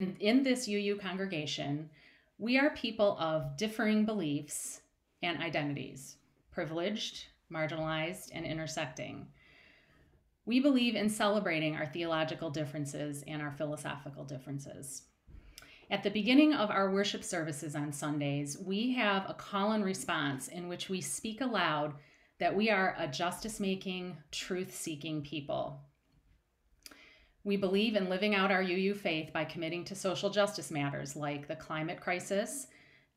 in this UU congregation, we are people of differing beliefs and identities, privileged, marginalized, and intersecting. We believe in celebrating our theological differences and our philosophical differences. At the beginning of our worship services on Sundays, we have a call and response in which we speak aloud that we are a justice making, truth seeking people. We believe in living out our UU faith by committing to social justice matters like the climate crisis,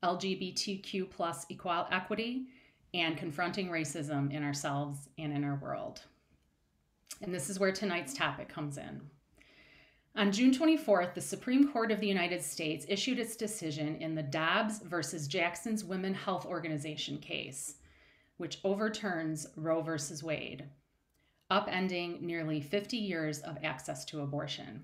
LGBTQ plus equal equity, and confronting racism in ourselves and in our world. And this is where tonight's topic comes in. On June 24th, the Supreme Court of the United States issued its decision in the Dobbs versus Jackson's Women Health Organization case, which overturns Roe versus Wade upending nearly 50 years of access to abortion.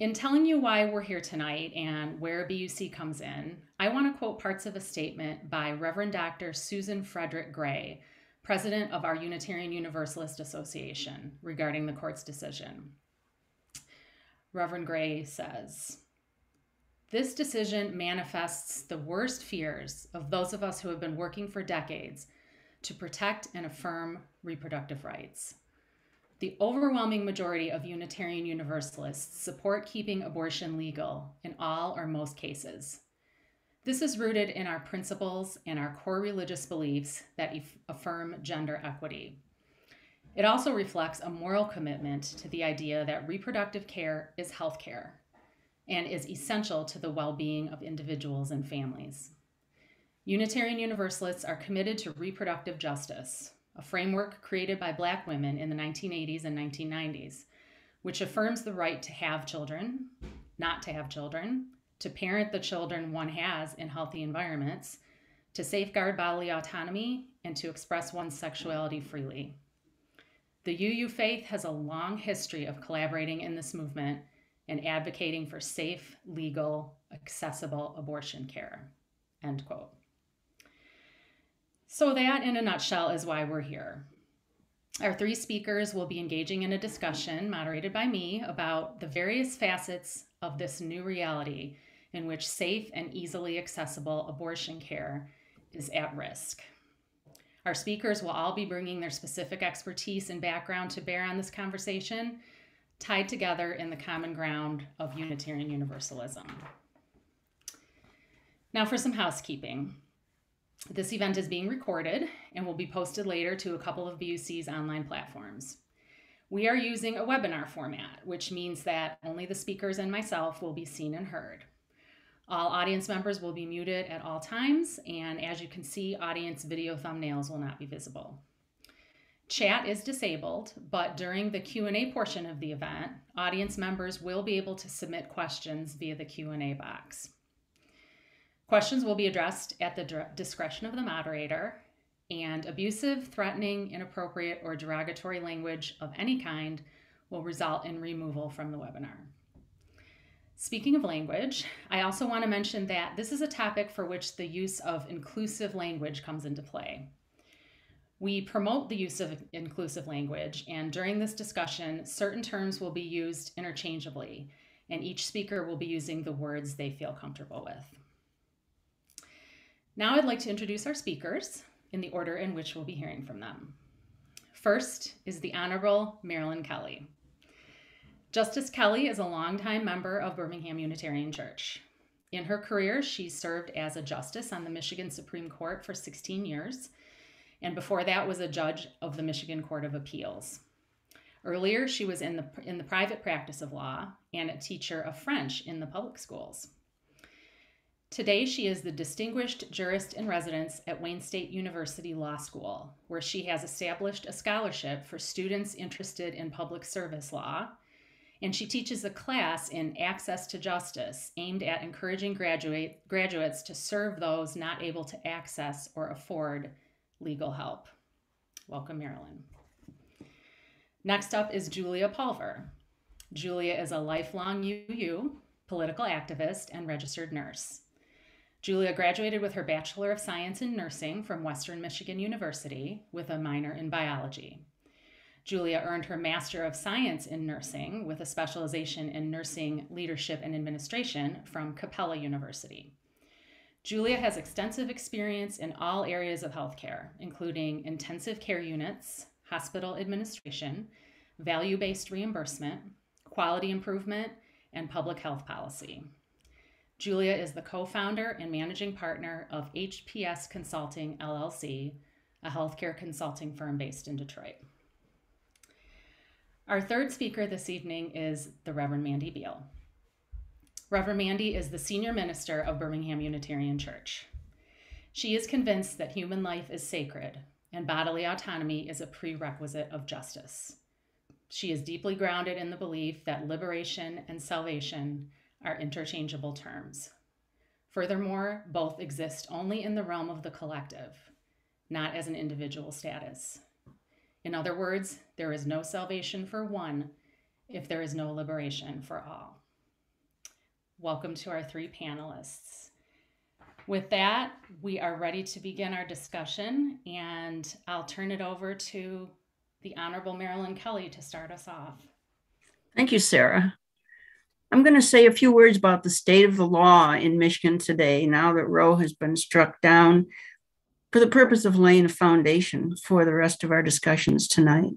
In telling you why we're here tonight and where BUC comes in, I want to quote parts of a statement by Reverend Dr. Susan Frederick Gray, president of our Unitarian Universalist Association, regarding the court's decision. Reverend Gray says, This decision manifests the worst fears of those of us who have been working for decades to protect and affirm reproductive rights. The overwhelming majority of Unitarian Universalists support keeping abortion legal in all or most cases. This is rooted in our principles and our core religious beliefs that affirm gender equity. It also reflects a moral commitment to the idea that reproductive care is health care and is essential to the well being of individuals and families. Unitarian Universalists are committed to reproductive justice, a framework created by Black women in the 1980s and 1990s, which affirms the right to have children, not to have children, to parent the children one has in healthy environments, to safeguard bodily autonomy, and to express one's sexuality freely. The UU faith has a long history of collaborating in this movement and advocating for safe, legal, accessible abortion care. End quote. So, that in a nutshell is why we're here. Our three speakers will be engaging in a discussion moderated by me about the various facets of this new reality in which safe and easily accessible abortion care is at risk. Our speakers will all be bringing their specific expertise and background to bear on this conversation, tied together in the common ground of Unitarian Universalism. Now, for some housekeeping. This event is being recorded and will be posted later to a couple of BUC's online platforms. We are using a webinar format, which means that only the speakers and myself will be seen and heard. All audience members will be muted at all times, and as you can see, audience video thumbnails will not be visible. Chat is disabled, but during the Q&A portion of the event, audience members will be able to submit questions via the Q&A box. Questions will be addressed at the discretion of the moderator, and abusive, threatening, inappropriate, or derogatory language of any kind will result in removal from the webinar. Speaking of language, I also want to mention that this is a topic for which the use of inclusive language comes into play. We promote the use of inclusive language, and during this discussion, certain terms will be used interchangeably, and each speaker will be using the words they feel comfortable with. Now I'd like to introduce our speakers in the order in which we'll be hearing from them. First is the Honorable Marilyn Kelly. Justice Kelly is a longtime member of Birmingham Unitarian Church. In her career, she served as a justice on the Michigan Supreme Court for 16 years, and before that was a judge of the Michigan Court of Appeals. Earlier, she was in the, in the private practice of law and a teacher of French in the public schools. Today, she is the Distinguished Jurist in Residence at Wayne State University Law School, where she has established a scholarship for students interested in public service law. And she teaches a class in Access to Justice aimed at encouraging graduate, graduates to serve those not able to access or afford legal help. Welcome, Marilyn. Next up is Julia Pulver. Julia is a lifelong UU, political activist, and registered nurse. Julia graduated with her Bachelor of Science in Nursing from Western Michigan University with a minor in biology. Julia earned her Master of Science in Nursing with a specialization in nursing leadership and administration from Capella University. Julia has extensive experience in all areas of healthcare, including intensive care units, hospital administration, value based reimbursement, quality improvement, and public health policy. Julia is the co founder and managing partner of HPS Consulting LLC, a healthcare consulting firm based in Detroit. Our third speaker this evening is the Reverend Mandy Beal. Reverend Mandy is the senior minister of Birmingham Unitarian Church. She is convinced that human life is sacred and bodily autonomy is a prerequisite of justice. She is deeply grounded in the belief that liberation and salvation are interchangeable terms. Furthermore, both exist only in the realm of the collective, not as an individual status. In other words, there is no salvation for one if there is no liberation for all. Welcome to our three panelists. With that, we are ready to begin our discussion, and I'll turn it over to the Honorable Marilyn Kelly to start us off. Thank you, Sara. I'm going to say a few words about the state of the law in Michigan today, now that Roe has been struck down, for the purpose of laying a foundation for the rest of our discussions tonight.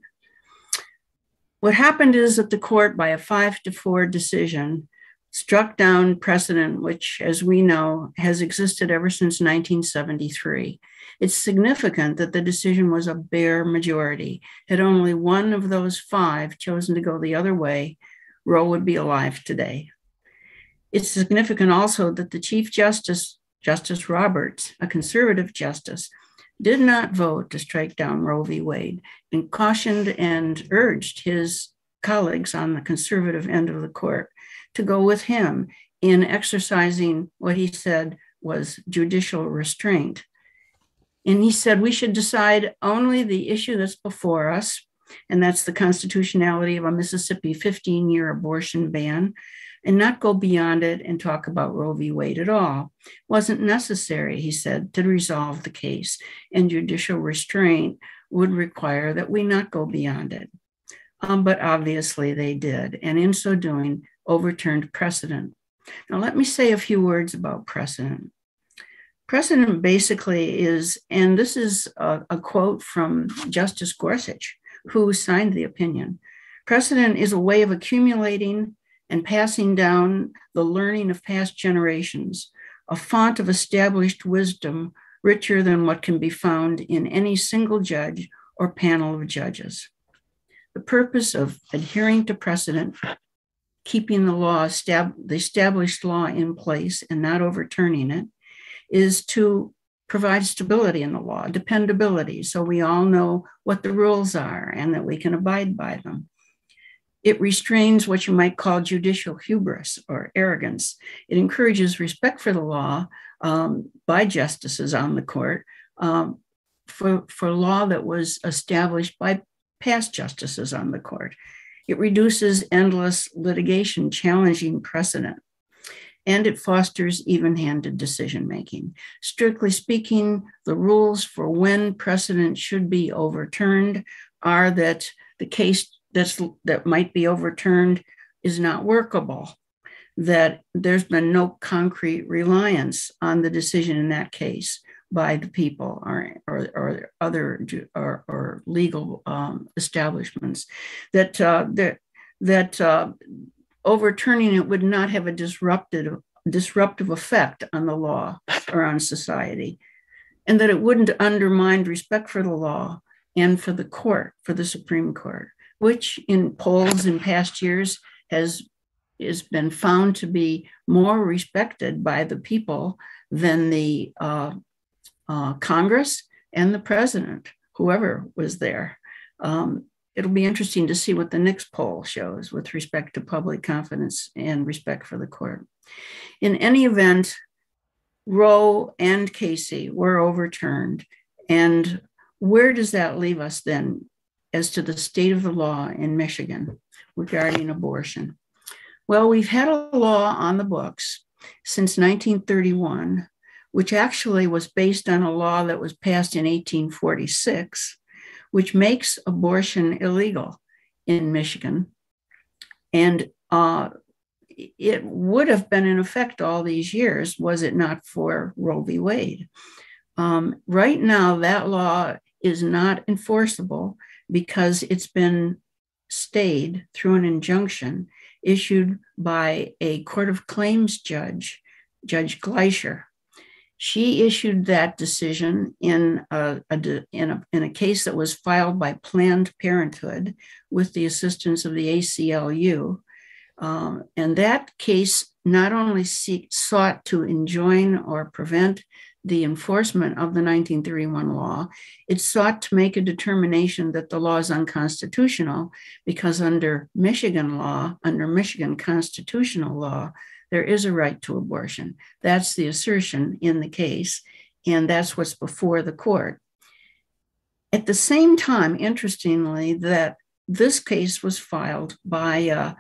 What happened is that the court, by a five to four decision, struck down precedent, which, as we know, has existed ever since 1973. It's significant that the decision was a bare majority. Had only one of those five chosen to go the other way, Roe would be alive today. It's significant also that the Chief Justice, Justice Roberts, a conservative justice, did not vote to strike down Roe v. Wade and cautioned and urged his colleagues on the conservative end of the court to go with him in exercising what he said was judicial restraint. And he said we should decide only the issue that's before us, and that's the constitutionality of a Mississippi 15 year abortion ban, and not go beyond it and talk about Roe v. Wade at all. Wasn't necessary, he said, to resolve the case, and judicial restraint would require that we not go beyond it. Um, but obviously they did. And in so doing, overturned precedent. Now, let me say a few words about precedent. Precedent basically is, and this is a, a quote from Justice Gorsuch, who signed the opinion precedent is a way of accumulating and passing down the learning of past generations, a font of established wisdom richer than what can be found in any single judge or panel of judges. The purpose of adhering to precedent keeping the law, the established law in place and not overturning it, is to provide stability in the law, dependability, so we all know what the rules are and that we can abide by them. It restrains what you might call judicial hubris or arrogance. It encourages respect for the law um, by justices on the court um, for, for law that was established by past justices on the court. It reduces endless litigation challenging precedent. And it fosters even handed decision making. Strictly speaking, the rules for when precedent should be overturned are that the case that's, that might be overturned is not workable, that there's been no concrete reliance on the decision in that case, by the people or, or, or other or, or legal um, establishments that uh, that that uh, overturning it would not have a disruptive disruptive effect on the law or on society, and that it wouldn't undermine respect for the law and for the court, for the Supreme Court, which in polls in past years has has been found to be more respected by the people than the uh, uh, Congress and the president, whoever was there. Um, it'll be interesting to see what the next poll shows with respect to public confidence and respect for the court. In any event, Roe and Casey were overturned. And where does that leave us then as to the state of the law in Michigan regarding abortion? Well, we've had a law on the books since 1931 which actually was based on a law that was passed in 1846, which makes abortion illegal in Michigan. And uh, it would have been in effect all these years, was it not for Roe v. Wade. Um, right now, that law is not enforceable because it's been stayed through an injunction issued by a Court of Claims judge, Judge Gleicher. She issued that decision in a, a, in, a, in a case that was filed by Planned Parenthood with the assistance of the ACLU. Um, and that case not only seek, sought to enjoin or prevent the enforcement of the 1931 law, it sought to make a determination that the law is unconstitutional because under Michigan law, under Michigan constitutional law, there is a right to abortion. That's the assertion in the case, and that's what's before the court. At the same time, interestingly, that this case was filed by uh,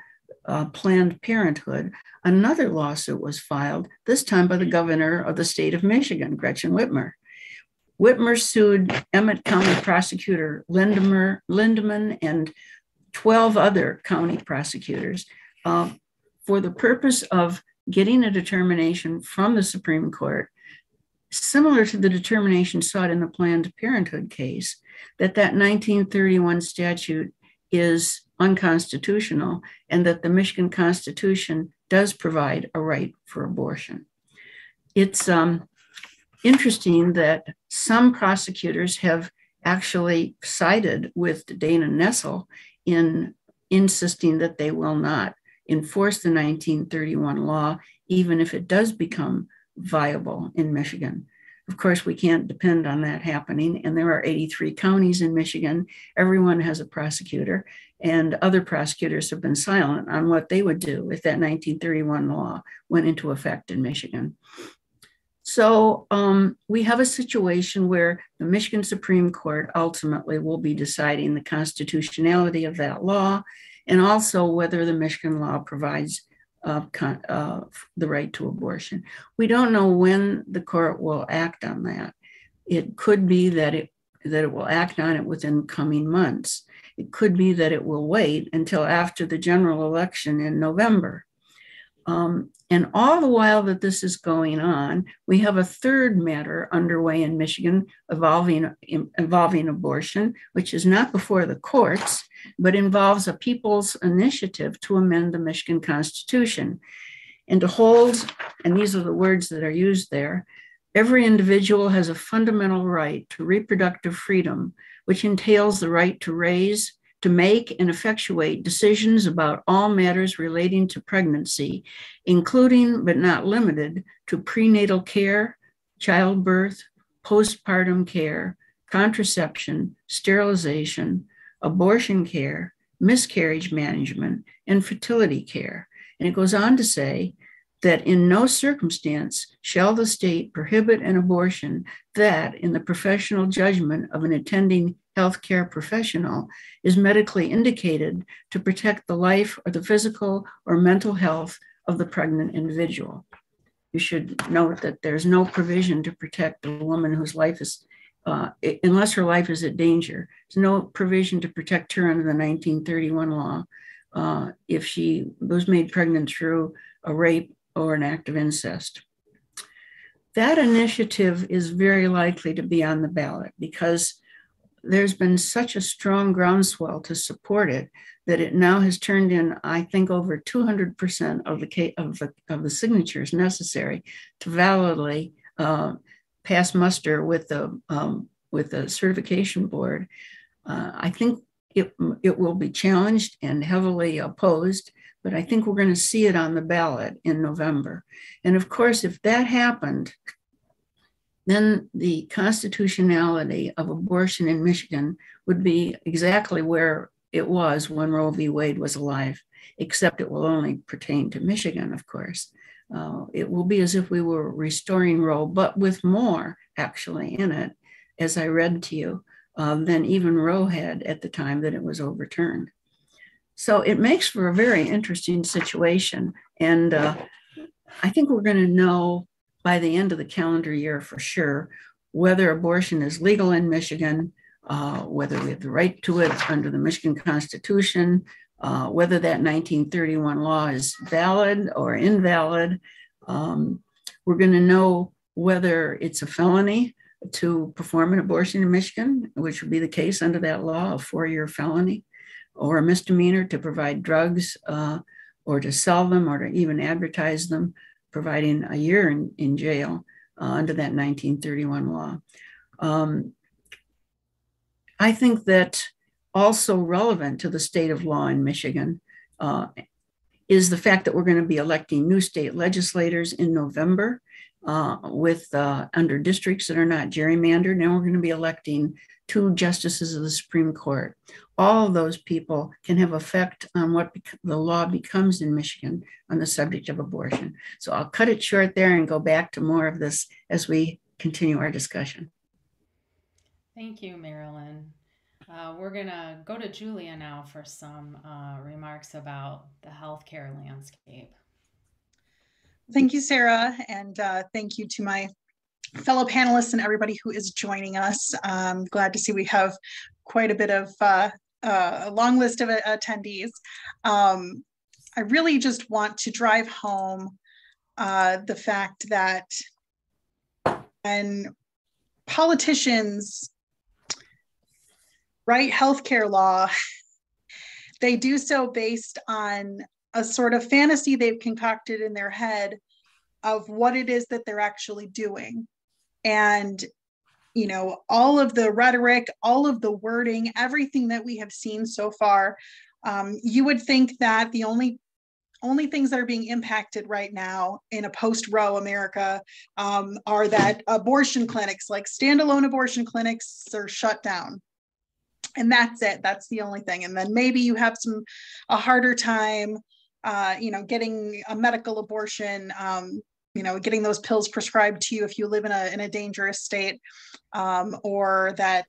uh, Planned Parenthood, another lawsuit was filed, this time by the governor of the state of Michigan, Gretchen Whitmer. Whitmer sued Emmet County prosecutor Lindemer, Lindeman and 12 other county prosecutors uh, for the purpose of getting a determination from the Supreme Court, similar to the determination sought in the Planned Parenthood case, that that 1931 statute is unconstitutional and that the Michigan Constitution does provide a right for abortion. It's um, interesting that some prosecutors have actually sided with Dana Nessel in insisting that they will not enforce the 1931 law, even if it does become viable in Michigan. Of course, we can't depend on that happening. And there are 83 counties in Michigan. Everyone has a prosecutor, and other prosecutors have been silent on what they would do if that 1931 law went into effect in Michigan. So um, we have a situation where the Michigan Supreme Court ultimately will be deciding the constitutionality of that law and also whether the Michigan law provides uh, uh, the right to abortion. We don't know when the court will act on that. It could be that it that it will act on it within coming months. It could be that it will wait until after the general election in November. Um, and all the while that this is going on, we have a third matter underway in Michigan involving, involving abortion, which is not before the courts, but involves a people's initiative to amend the Michigan Constitution and to hold, and these are the words that are used there every individual has a fundamental right to reproductive freedom, which entails the right to raise, to make and effectuate decisions about all matters relating to pregnancy, including but not limited to prenatal care, childbirth, postpartum care, contraception, sterilization, abortion care, miscarriage management, and fertility care. And it goes on to say that in no circumstance shall the state prohibit an abortion that, in the professional judgment of an attending healthcare professional is medically indicated to protect the life or the physical or mental health of the pregnant individual. You should note that there's no provision to protect a woman whose life is, uh, unless her life is at danger. There's no provision to protect her under the 1931 law uh, if she was made pregnant through a rape or an act of incest. That initiative is very likely to be on the ballot because there's been such a strong groundswell to support it that it now has turned in, I think, over 200% of the, of the, of the signatures necessary to validly uh, pass muster with the, um, with the certification board. Uh, I think it, it will be challenged and heavily opposed, but I think we're going to see it on the ballot in November. And of course, if that happened, then the constitutionality of abortion in Michigan would be exactly where it was when Roe v. Wade was alive, except it will only pertain to Michigan, of course. Uh, it will be as if we were restoring Roe, but with more actually in it, as I read to you, uh, than even Roe had at the time that it was overturned. So it makes for a very interesting situation. And uh, I think we're going to know by the end of the calendar year for sure whether abortion is legal in Michigan uh, whether we have the right to it under the Michigan Constitution, uh, whether that 1931 law is valid or invalid. Um, we're going to know whether it's a felony to perform an abortion in Michigan, which would be the case under that law, a four year felony, or a misdemeanor to provide drugs uh, or to sell them or to even advertise them, providing a year in, in jail uh, under that 1931 law. Um, I think that also relevant to the state of law in Michigan uh, is the fact that we're going to be electing new state legislators in November uh, with uh, under districts that are not gerrymandered. Now we're going to be electing two justices of the Supreme Court. All of those people can have effect on what bec- the law becomes in Michigan on the subject of abortion. So I'll cut it short there and go back to more of this as we continue our discussion. Thank you, Marilyn. Uh, we're going to go to Julia now for some uh, remarks about the healthcare landscape. Thank you, Sara, and uh, thank you to my fellow panelists and everybody who is joining us. I'm glad to see we have quite a bit of uh, uh, a long list of attendees. Um, I really just want to drive home uh, the fact that when politicians write healthcare law, they do so based on a sort of fantasy they've concocted in their head of what it is that they're actually doing. And, you know, all of the rhetoric, all of the wording, everything that we have seen so far, um, you would think that the only only things that are being impacted right now in a post-Roe America um, are that abortion clinics, like standalone abortion clinics, are shut down. And that's it. That's the only thing. And then maybe you have some a harder time uh, you know, getting a medical abortion, um, you know, getting those pills prescribed to you if you live in a in a dangerous state, um, or that.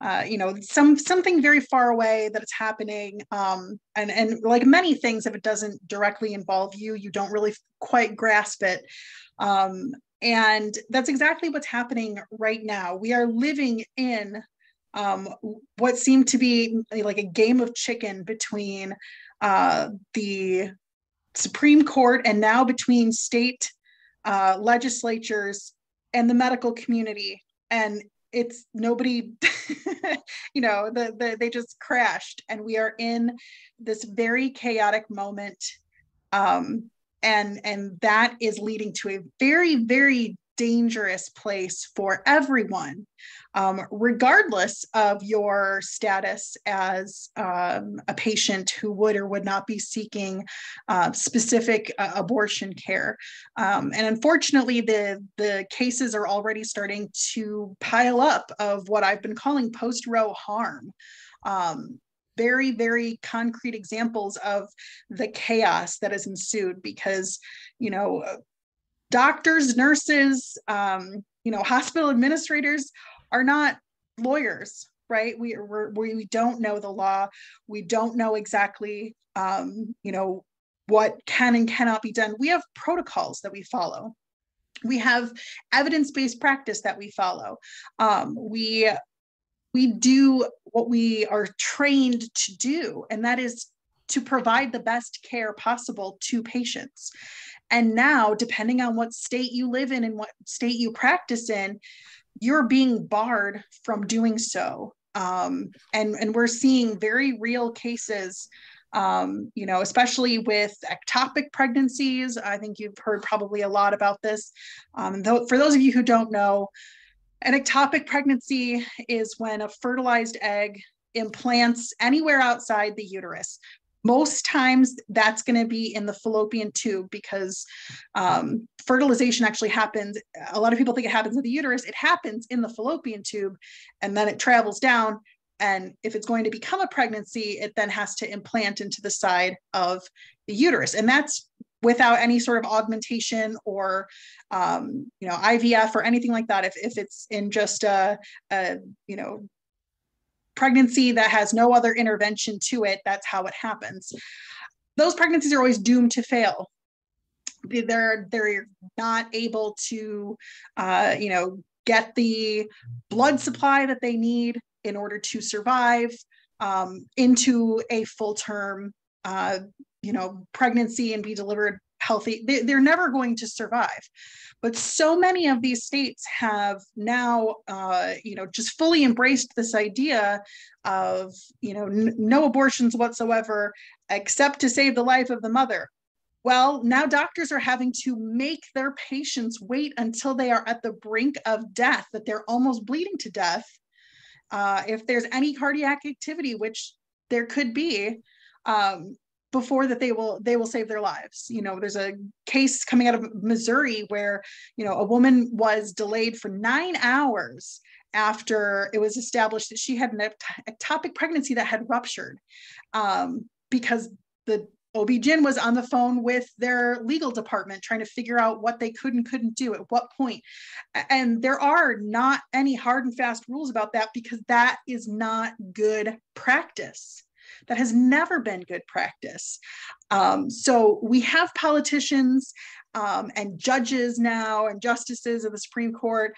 Uh, you know some something very far away that it's happening um, and and like many things if it doesn't directly involve you you don't really quite grasp it um, and that's exactly what's happening right now we are living in um, what seemed to be like a game of chicken between uh, the Supreme Court and now between state uh, legislatures and the medical community. And it's nobody, you know, the, the, they just crashed. And we are in this very chaotic moment. Um, and, and that is leading to a very, very dangerous place for everyone, um, regardless of your status as um, a patient who would or would not be seeking uh, specific uh, abortion care. Um, and unfortunately, the, the cases are already starting to pile up of what I've been calling post Roe harm. Um, very very concrete examples of the chaos that has ensued because you know doctors, nurses, um, you know, hospital administrators are not lawyers, right? We we're, we don't know the law. We don't know exactly, um, you know, what can and cannot be done. We have protocols that we follow. We have evidence-based practice that we follow. Um, we we do what we are trained to do, and that is to provide the best care possible to patients. And now, depending on what state you live in and what state you practice in, you're being barred from doing so. Um, and, and we're seeing very real cases, um, you know, especially with ectopic pregnancies. I think you've heard probably a lot about this. Um, though, for those of you who don't know, an ectopic pregnancy is when a fertilized egg implants anywhere outside the uterus most times that's going to be in the fallopian tube because um, fertilization actually happens a lot of people think it happens in the uterus it happens in the fallopian tube and then it travels down and if it's going to become a pregnancy it then has to implant into the side of the uterus. And that's without any sort of augmentation or um, you know ivf or anything like that. If, if it's in just a, a you know pregnancy that has no other intervention to it, that's how it happens. Those pregnancies are always doomed to fail. They're they're not able to, uh, you know, get the blood supply that they need in order to survive um, into a full term, uh, you know, pregnancy and be delivered healthy. They, they're never going to survive. But so many of these states have now, uh, you know, just fully embraced this idea of, you know, n- no abortions whatsoever, except to save the life of the mother. Well, now doctors are having to make their patients wait until they are at the brink of death, that they're almost bleeding to death. Uh, if there's any cardiac activity, which there could be, um, before that they will they will save their lives you know there's a case coming out of missouri where you know a woman was delayed for nine hours after it was established that she had an ectopic pregnancy that had ruptured um, because the OB-GYN was on the phone with their legal department trying to figure out what they could and couldn't do at what point. And there are not any hard and fast rules about that because that is not good practice. That has never been good practice. Um, so we have politicians um, and judges now and justices of the Supreme Court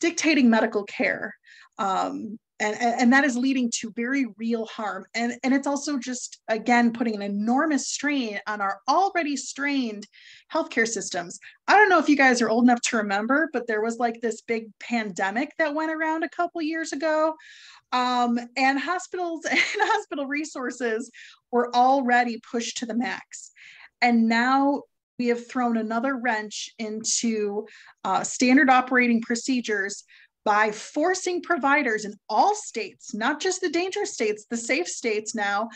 dictating medical care. Um, and, and that is leading to very real harm. And, and it's also just, again, putting an enormous strain on our already strained healthcare systems. I don't know if you guys are old enough to remember, but there was like this big pandemic that went around a couple years ago um, and hospitals and hospital resources were already pushed to the max. And now we have thrown another wrench into uh, standard operating procedures by forcing providers in all states, not just the dangerous states, the safe states now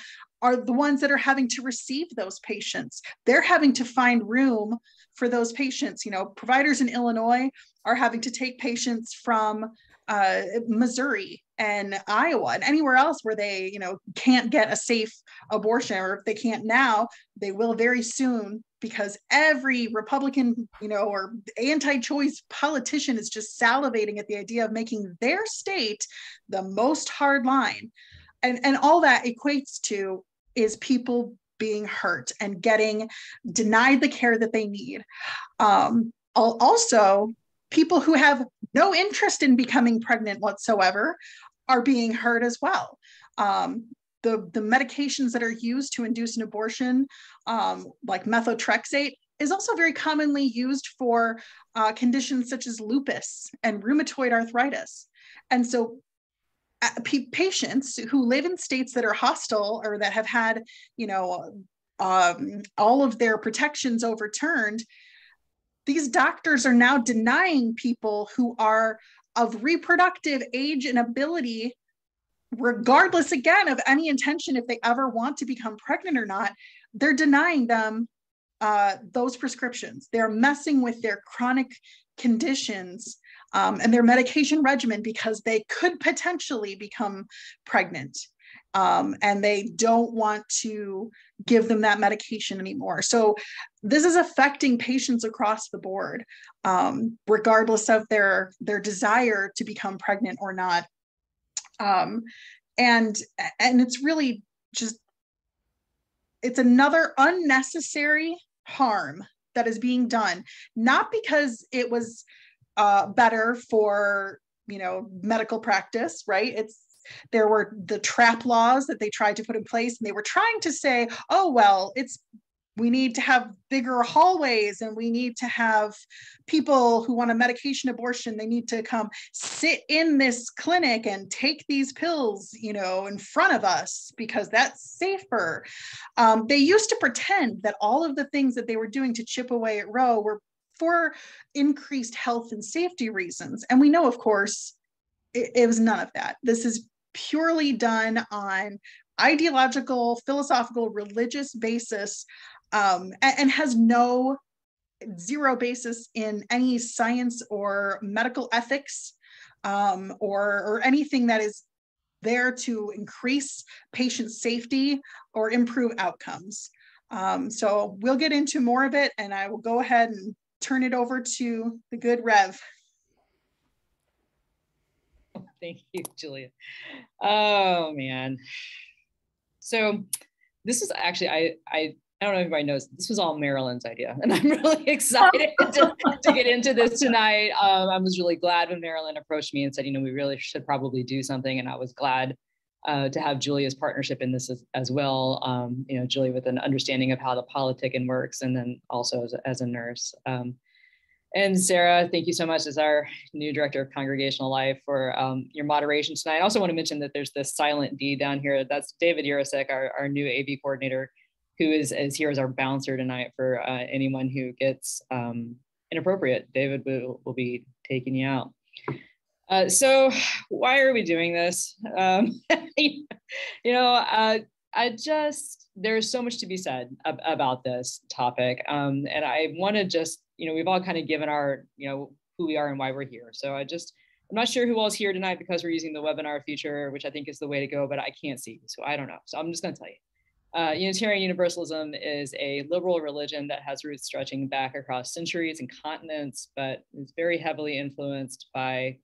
are the ones that are having to receive those patients. They're having to find room for those patients. You know, providers in Illinois are having to take patients from uh, Missouri and Iowa and anywhere else where they, you know, can't get a safe abortion, or if they can't now, they will very soon because every Republican, you know, or anti-choice politician is just salivating at the idea of making their state the most hard line. And, and all that equates to is people being hurt and getting denied the care that they need. Um, also, people who have no interest in becoming pregnant whatsoever are being hurt as well. Um, the, the medications that are used to induce an abortion, um, like methotrexate, is also very commonly used for uh, conditions such as lupus and rheumatoid arthritis. And so uh, patients who live in states that are hostile or that have had, you know, um, all of their protections overturned, these doctors are now denying people who are of reproductive age and ability regardless again of any intention if they ever want to become pregnant or not they're denying them uh, those prescriptions they're messing with their chronic conditions um, and their medication regimen because they could potentially become pregnant um, and they don't want to give them that medication anymore. So this is affecting patients across the board, um, regardless of their their desire to become pregnant or not. Um, and and it's really just it's another unnecessary harm that is being done, not because it was uh, better for you know medical practice, right? It's there were the trap laws that they tried to put in place, and they were trying to say, oh, well, it's we need to have bigger hallways and we need to have people who want a medication abortion. They need to come sit in this clinic and take these pills you know in front of us because that's safer. Um, they used to pretend that all of the things that they were doing to chip away at roe were for increased health and safety reasons. And we know of course it, it was none of that. This is purely done on ideological, philosophical, religious basis, um, and, and has no zero basis in any science or medical ethics um, or, or anything that is there to increase patient safety or improve outcomes. Um, so we'll get into more of it and I will go ahead and turn it over to the good Rev. Thank you, Julia. Oh man. So this is actually I I I don't know if everybody knows, this was all Marilyn's idea. And I'm really excited to, to, get into this tonight. Um, I was really glad when Marilyn approached me and said, you know, we really should probably do something. And I was glad uh, to have Julia's partnership in this as, as well. Um, you know, Julia with an understanding of how the politicking works and then also as a, as a nurse. Um, and Sara, thank you so much as our new director of congregational life for um, your moderation tonight. I also want to mention that there's this silent D down here. That's David Urasek, our, our new AV coordinator, who is, is here as our bouncer tonight for uh, anyone who gets um, inappropriate. David will, will be taking you out. Uh, so why are we doing this? Um, you know, uh, I just, there's so much to be said ab- about this topic. Um, and I want to just, you know, we've all kind of given our, you know, who we are and why we're here. So I just, I'm not sure who else here tonight because we're using the webinar feature, which I think is the way to go, but I can't see. So I don't know. So I'm just going to tell you. Uh, Unitarian Universalism is a liberal religion that has roots stretching back across centuries and continents, but is very heavily influenced by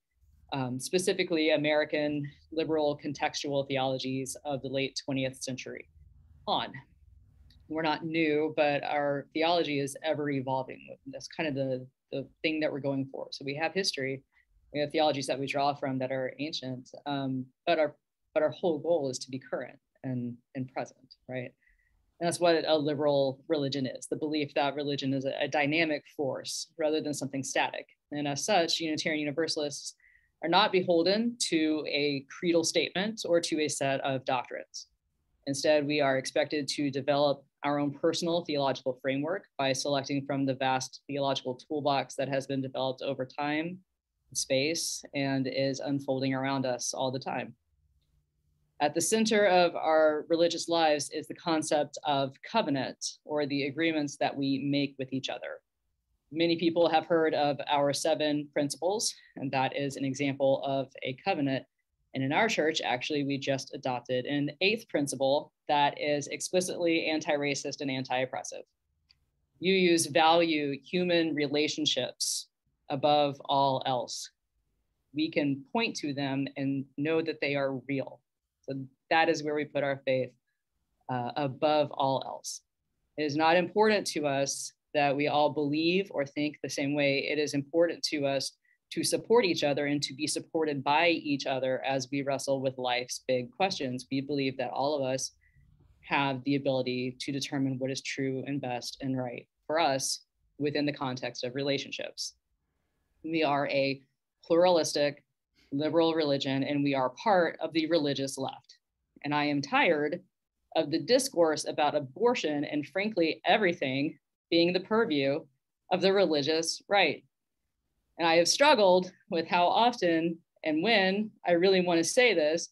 um, specifically American liberal contextual theologies of the late 20th century on. We're not new, but our theology is ever evolving. That's kind of the, the thing that we're going for. So we have history, we have theologies that we draw from that are ancient, um, but our but our whole goal is to be current and, and present, right? And that's what a liberal religion is the belief that religion is a, a dynamic force rather than something static. And as such, Unitarian Universalists are not beholden to a creedal statement or to a set of doctrines. Instead, we are expected to develop our own personal theological framework by selecting from the vast theological toolbox that has been developed over time, space, and is unfolding around us all the time. At the center of our religious lives is the concept of covenant or the agreements that we make with each other. Many people have heard of our seven principles, and that is an example of a covenant. And in our church, actually, we just adopted an eighth principle that is explicitly anti racist and anti oppressive. UUs value human relationships above all else. We can point to them and know that they are real. So that is where we put our faith uh, above all else. It is not important to us that we all believe or think the same way. It is important to us to support each other and to be supported by each other as we wrestle with life's big questions. We believe that all of us have the ability to determine what is true and best and right for us within the context of relationships. We are a pluralistic, liberal religion, and we are part of the religious left. And I am tired of the discourse about abortion and, frankly, everything being the purview of the religious right. And I have struggled with how often and when I really want to say this,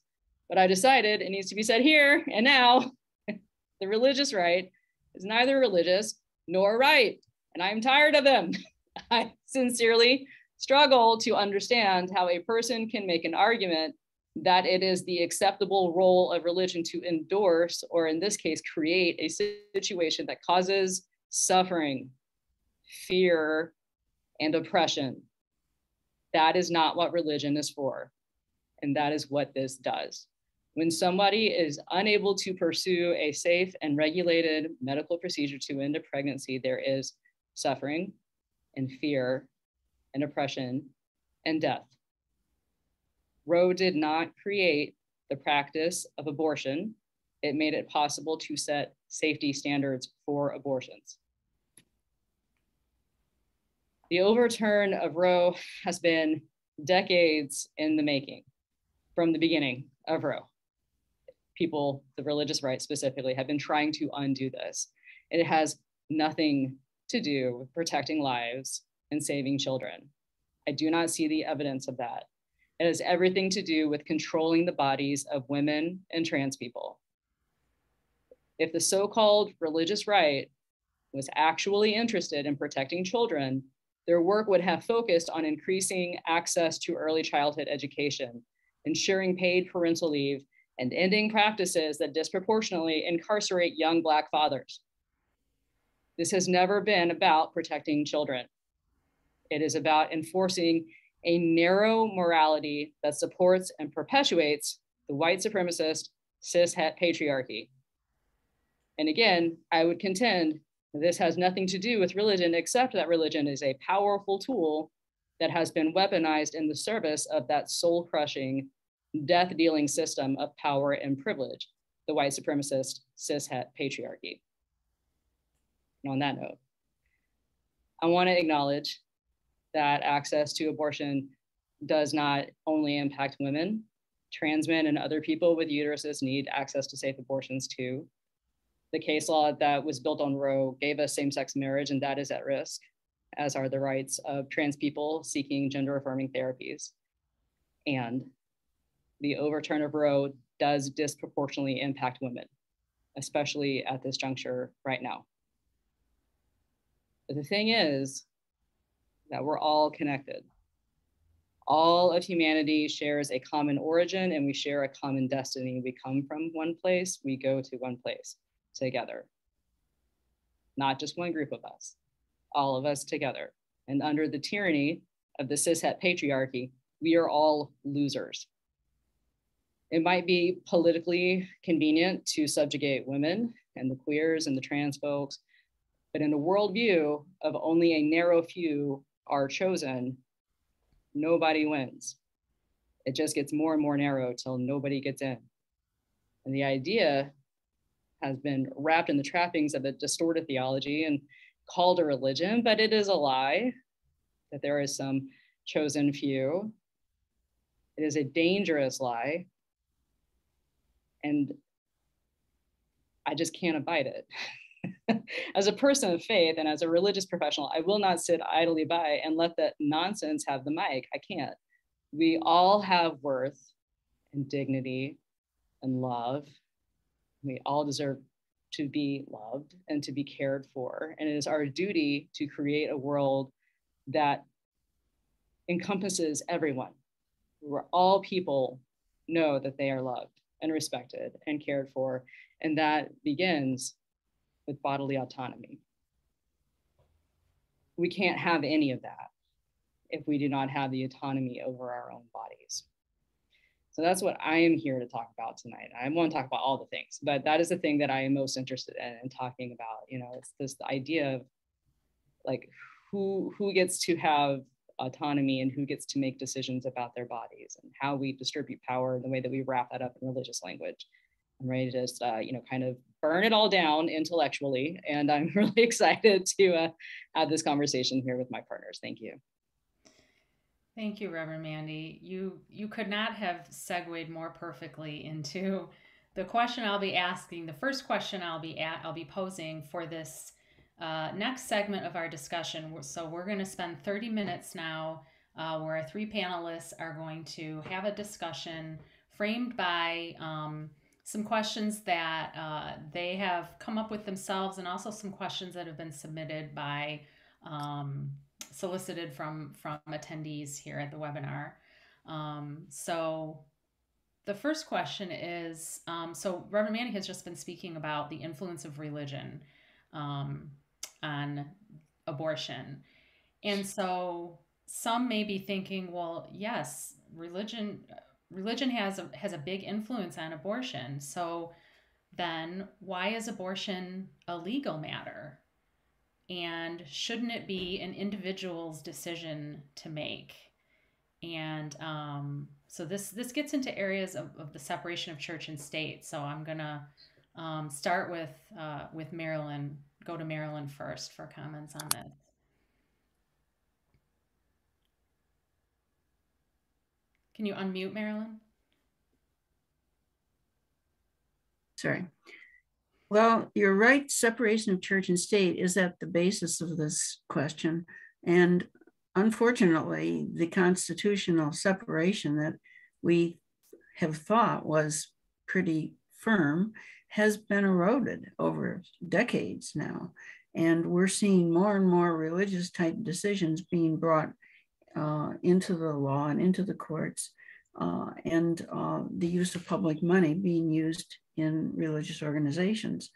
but I decided it needs to be said here and now. the religious right is neither religious nor right. And I'm tired of them. I sincerely struggle to understand how a person can make an argument that it is the acceptable role of religion to endorse, or in this case, create a situation that causes suffering, fear, and oppression. That is not what religion is for. And that is what this does. When somebody is unable to pursue a safe and regulated medical procedure to end a pregnancy, there is suffering and fear and oppression and death. Roe did not create the practice of abortion. It made it possible to set safety standards for abortions. The overturn of Roe has been decades in the making from the beginning of Roe. People, the religious right specifically, have been trying to undo this. It has nothing to do with protecting lives and saving children. I do not see the evidence of that. It has everything to do with controlling the bodies of women and trans people. If the so called religious right was actually interested in protecting children, their work would have focused on increasing access to early childhood education, ensuring paid parental leave, and ending practices that disproportionately incarcerate young Black fathers. This has never been about protecting children. It is about enforcing a narrow morality that supports and perpetuates the white supremacist cis het patriarchy. And again, I would contend this has nothing to do with religion, except that religion is a powerful tool that has been weaponized in the service of that soul crushing, death dealing system of power and privilege, the white supremacist cishet patriarchy. And on that note, I want to acknowledge that access to abortion does not only impact women, trans men and other people with uteruses need access to safe abortions too. The case law that was built on Roe gave us same sex marriage, and that is at risk, as are the rights of trans people seeking gender affirming therapies. And the overturn of Roe does disproportionately impact women, especially at this juncture right now. But the thing is that we're all connected. All of humanity shares a common origin and we share a common destiny. We come from one place, we go to one place together. Not just one group of us, all of us together. And under the tyranny of the cishet patriarchy, we are all losers. It might be politically convenient to subjugate women and the queers and the trans folks, but in a worldview of only a narrow few are chosen, nobody wins. It just gets more and more narrow till nobody gets in. And the idea has been wrapped in the trappings of a distorted theology and called a religion, but it is a lie that there is some chosen few. It is a dangerous lie. And I just can't abide it. as a person of faith and as a religious professional, I will not sit idly by and let that nonsense have the mic. I can't. We all have worth and dignity and love we all deserve to be loved and to be cared for. And it is our duty to create a world that encompasses everyone, where all people know that they are loved and respected and cared for. And that begins with bodily autonomy. We can't have any of that if we do not have the autonomy over our own bodies. So that's what I am here to talk about tonight. I want to talk about all the things, but that is the thing that I am most interested in, in talking about. You know, it's this idea of like who who gets to have autonomy and who gets to make decisions about their bodies and how we distribute power and the way that we wrap that up in religious language. I'm ready to just uh, you know kind of burn it all down intellectually, and I'm really excited to uh, have this conversation here with my partners. Thank you. Thank you, Reverend Mandy. You you could not have segued more perfectly into the question I'll be asking. The first question I'll be at, I'll be posing for this uh, next segment of our discussion. So we're going to spend 30 minutes now, uh, where our three panelists are going to have a discussion framed by um, some questions that uh, they have come up with themselves, and also some questions that have been submitted by. Um, solicited from from attendees here at the webinar. Um, so the first question is um, so Reverend Mandy has just been speaking about the influence of religion um, on abortion. And so some may be thinking, well, yes, religion religion has a, has a big influence on abortion. So then why is abortion a legal matter? and shouldn't it be an individual's decision to make and um, so this this gets into areas of, of the separation of church and state so i'm gonna um, start with uh, with marilyn go to marilyn first for comments on this can you unmute marilyn sorry well, you're right. Separation of church and state is at the basis of this question. And unfortunately, the constitutional separation that we have thought was pretty firm has been eroded over decades now. And we're seeing more and more religious type decisions being brought uh, into the law and into the courts, uh, and uh, the use of public money being used in religious organizations.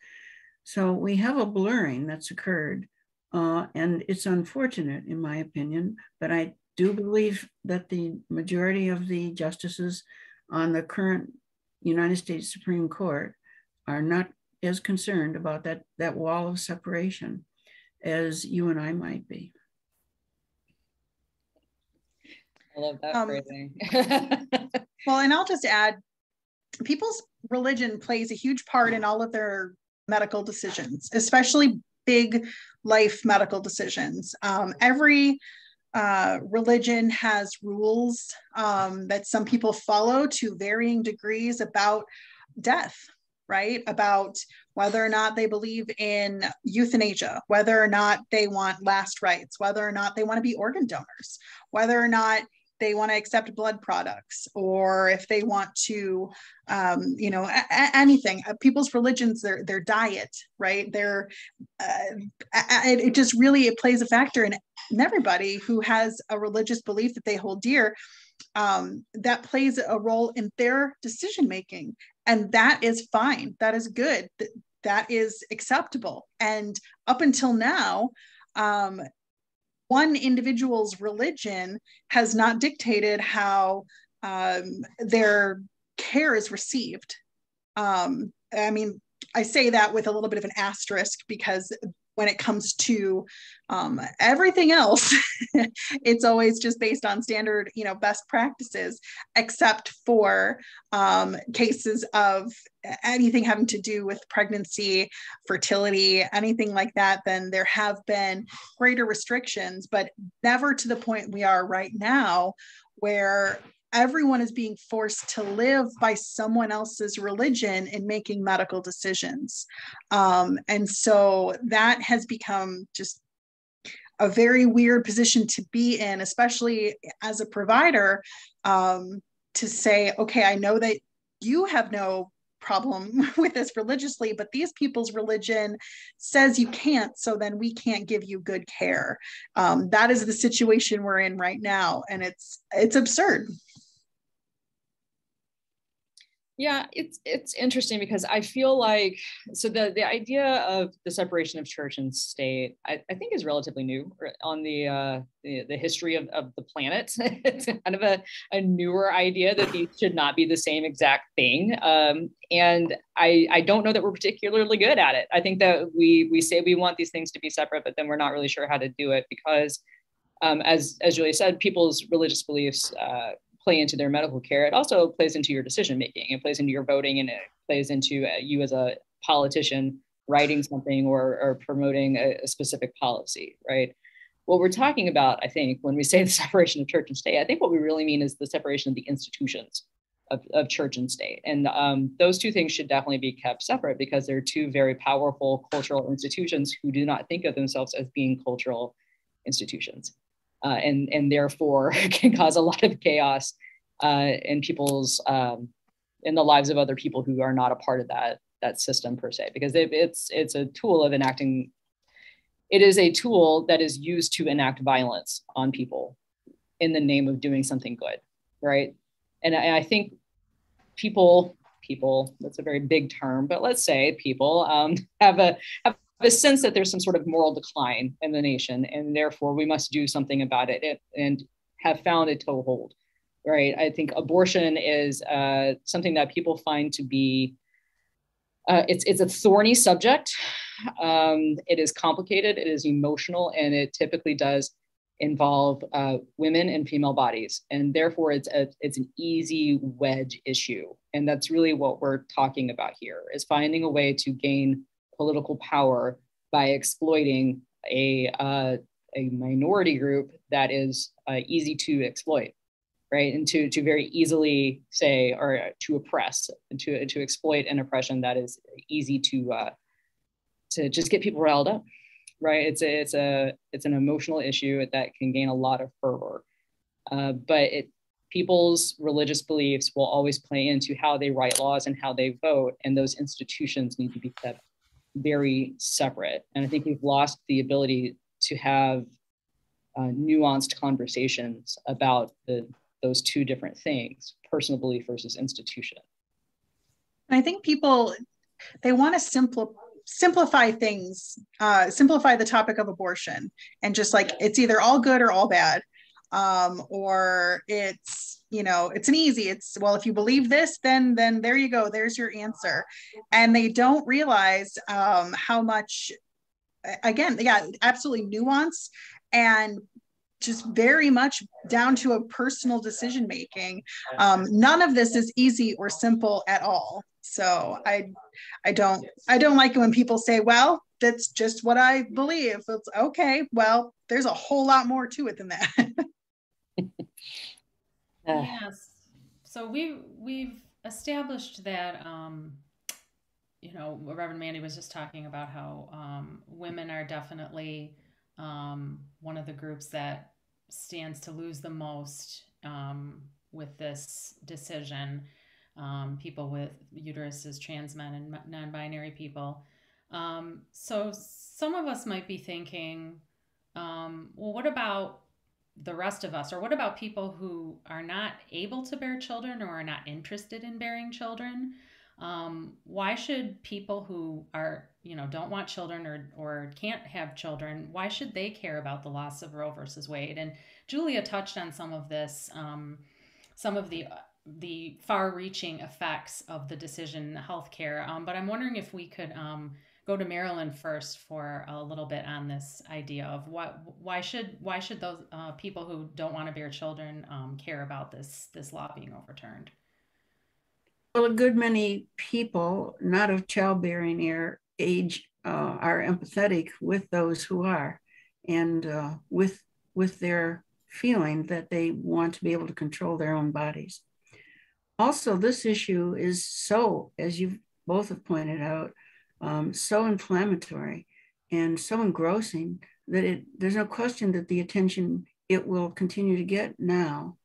So we have a blurring that's occurred, uh, and it's unfortunate, in my opinion, but I do believe that the majority of the justices on the current United States Supreme Court are not as concerned about that, that wall of separation as you and I might be. I love that Um, phrasing. Well, and I'll just add people's religion plays a huge part in all of their medical decisions, especially big life medical decisions. Um, every uh, religion has rules um, that some people follow to varying degrees about death, right? About whether or not they believe in euthanasia, whether or not they want last rites, whether or not they want to be organ donors, whether or not they want to accept blood products or if they want to um, you know a- anything. Uh, people's religions their their diet right? Their uh, it, it just really it plays a factor in, everybody who has a religious belief that they hold dear. Um, that plays a role in their decision making and that is fine. That is good. Th- that is acceptable. And up until now um, one individual's religion has not dictated how um, their care is received. Um, I mean, I say that with a little bit of an asterisk because when it comes to um, everything else, it's always just based on standard, you know, best practices, except for um, cases of anything having to do with pregnancy, fertility, anything like that. Then there have been greater restrictions, but never to the point we are right now, where everyone is being forced to live by someone else's religion in making medical decisions. Um, and so that has become just a very weird position to be in, especially as a provider, um, to say, okay, I know that you have no problem with this religiously, but these people's religion says you can't, so then we can't give you good care. Um, that is the situation we're in right now, and it's it's absurd. Yeah, it's it's interesting because I feel like so the the idea of the separation of church and state I, I think is relatively new on the uh, the, the history of, of the planet. it's kind of a, a newer idea that these should not be the same exact thing. Um, and I I don't know that we're particularly good at it. I think that we we say we want these things to be separate, but then we're not really sure how to do it because um, as as Julia said, people's religious beliefs uh, play into their medical care. It also plays into your decision making. It plays into your voting, and it plays into uh, you as a politician writing something or, or promoting a, a, specific policy, right? What we're talking about, I think, when we say the separation of church and state, I think what we really mean is the separation of the institutions of, of church and state. And um, those two things should definitely be kept separate because they're two very powerful cultural institutions who do not think of themselves as being cultural institutions uh, and and therefore can cause a lot of chaos uh, in people's um, in the lives of other people who are not a part of that that system per se because it, it's it's a tool of enacting it is a tool that is used to enact violence on people in the name of doing something good right? And I, I think people people that's a very big term but let's say people um, have a have a sense that there's some sort of moral decline in the nation, and therefore we must do something about it and have found a toehold, right? I think abortion is uh, something that people find to be uh, it's it's a thorny subject. Um, it is complicated. It is emotional, and it typically does involve uh, women and female bodies, and therefore it's a it's an easy wedge issue. And that's really what we're talking about here: is finding a way to gain political power by exploiting a, uh, a minority group that is uh, easy to exploit, right? And to, to very easily say, or to oppress, to, to exploit an oppression that is easy to, uh, to just get people riled up, right? It's a, it's a, it's an emotional issue that can gain a lot of fervor. Uh, but it, people's religious beliefs will always play into how they write laws and how they vote, and those institutions need to be kept very separate. And I think we've lost the ability to have uh, nuanced conversations about the, those two different things personal belief versus institution. I think people they want to simplify simplify things, uh, simplify the topic of abortion, and just like it's either all good or all bad. Um, or it's you know it's an easy it's well if you believe this then then there you go there's your answer. And they don't realize um, how much again yeah absolutely nuance and just very much down to a personal decision making. Um, none of this is easy or simple at all. So i i don't i don't like it when people say well that's just what i believe. It's okay. Well there's a whole lot more to it than that yes so we we've established that um you know reverend mandy was just talking about how um, women are definitely um, one of the groups that stands to lose the most um, with this decision. Um, people with uteruses, trans men, and non binary people. Um, so some of us might be thinking, well, what about the rest of us? Or what about people who are not able to bear children or are not interested in bearing children? Um, why should people who are, you know, don't want children or, or can't have children, why should they care about the loss of Roe versus Wade? And Julia touched on some of this, um, some of the the far-reaching effects of the decision in healthcare. Um, but I'm wondering if we could um, go to Marilyn first for a little bit on this idea of what why should why should those uh, people who don't want to bear children um, care about this this law being overturned? Well, a good many people not of childbearing age uh, are empathetic with those who are, and uh, with with their feeling that they want to be able to control their own bodies. Also, this issue is so, as you both have pointed out, um, so inflammatory and so engrossing that it there's no question that the attention it will continue to get now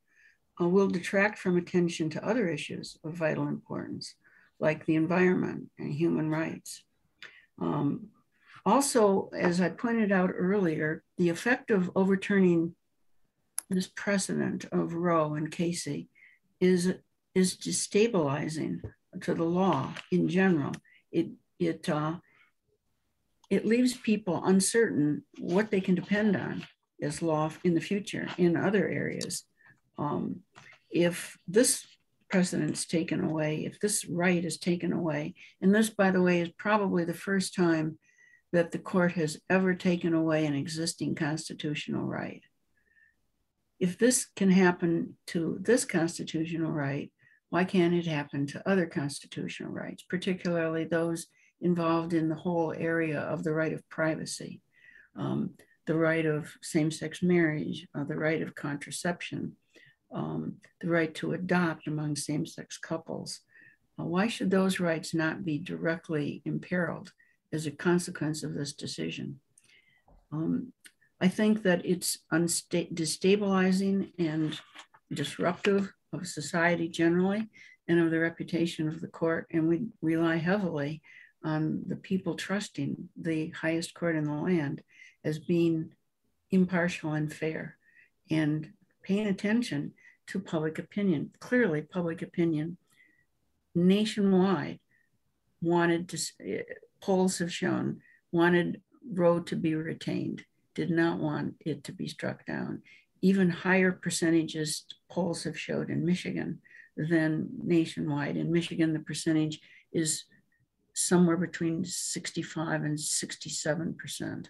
uh, will detract from attention to other issues of vital importance, like the environment and human rights. Um, also, as I pointed out earlier, the effect of overturning this precedent of Roe and Casey is, is destabilizing to the law in general. It, it, uh, it leaves people uncertain what they can depend on as law in the future in other areas um, if this precedent's taken away, if this right is taken away, and this, by the way, is probably the first time that the court has ever taken away an existing constitutional right. If this can happen to this constitutional right, why can't it happen to other constitutional rights, particularly those involved in the whole area of the right of privacy, um, the right of same sex marriage, uh, the right of contraception, um, the right to adopt among same sex couples. Uh, why should those rights not be directly imperiled as a consequence of this decision? Um, I think that it's unsta- destabilizing and disruptive of society generally and of the reputation of the court. And we rely heavily on the people trusting the highest court in the land as being impartial and fair and paying attention to public opinion. Clearly, public opinion nationwide wanted to, eh, polls have shown, wanted Roe to be retained, did not want it to be struck down. Even higher percentages polls have showed in Michigan than nationwide. In Michigan, the percentage is somewhere between 65 and 67 percent.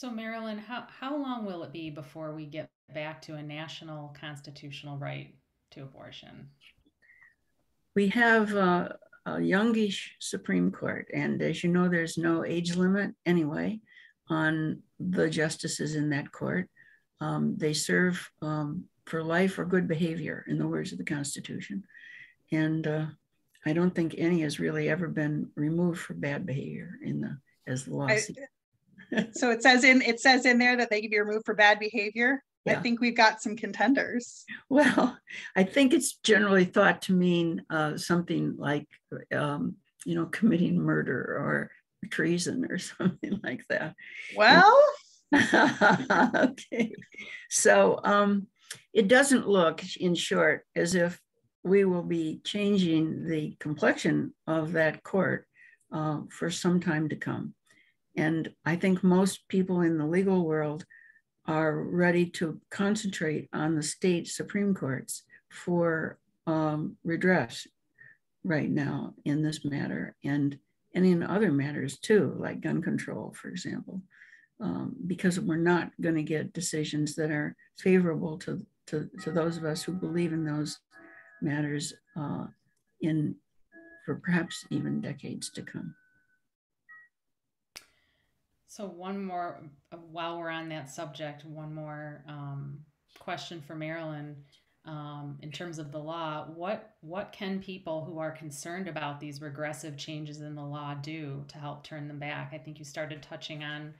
So, Marilyn, how, how long will it be before we get back to a national constitutional right to abortion? We have a, a youngish Supreme Court, and as you know, there's no age limit anyway on the justices in that court. Um, they serve um, for life or good behavior, in the words of the Constitution. And uh, I don't think any has really ever been removed for bad behavior in the as the law. I, so it says in it says in there that they can be removed for bad behavior. Yeah. I think we've got some contenders. Well, I think it's generally thought to mean uh, something like, um, you know, committing murder or treason or something like that. Well, okay. So um, it doesn't look, in short, as if we will be changing the complexion of that court uh, for some time to come. And I think most people in the legal world are ready to concentrate on the state Supreme Courts for um, redress right now in this matter and, and in other matters too, like gun control, for example, um, because we're not going to get decisions that are favorable to, to, to those of us who believe in those matters uh, in for perhaps even decades to come. So one more, uh, while we're on that subject, one more um, question for Marilyn. Um, in terms of the law, what what can people who are concerned about these regressive changes in the law do to help turn them back? I think you started touching on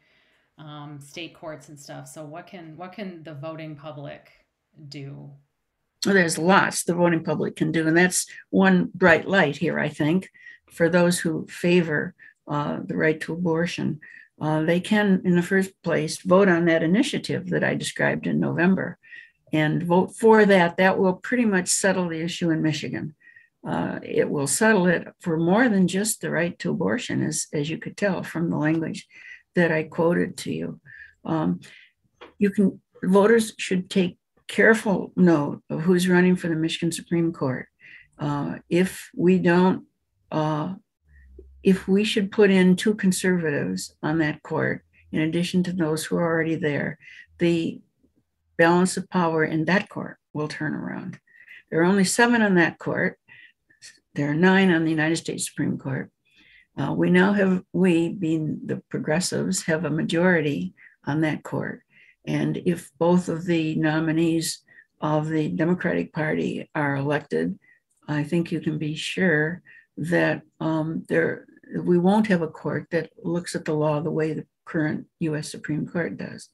um, state courts and stuff. So what can what can the voting public do? There's lots the voting public can do, and that's one bright light here. I think for those who favor uh, the right to abortion uh, they can, in the first place, vote on that initiative that I described in November and vote for that. That will pretty much settle the issue in Michigan. Uh, it will settle it for more than just the right to abortion, as, as you could tell from the language that I quoted to you. Um, you can voters should take careful note of who's running for the Michigan Supreme Court. Uh, if we don't uh, if we should put in two conservatives on that court, in addition to those who are already there, the balance of power in that court will turn around. There are only seven on that court. There are nine on the United States Supreme Court. Uh, we now have, we being the progressives, have a majority on that court. And if both of the nominees of the Democratic Party are elected, I think you can be sure that um, there we won't have a court that looks at the law the way the current U.S. Supreme Court does.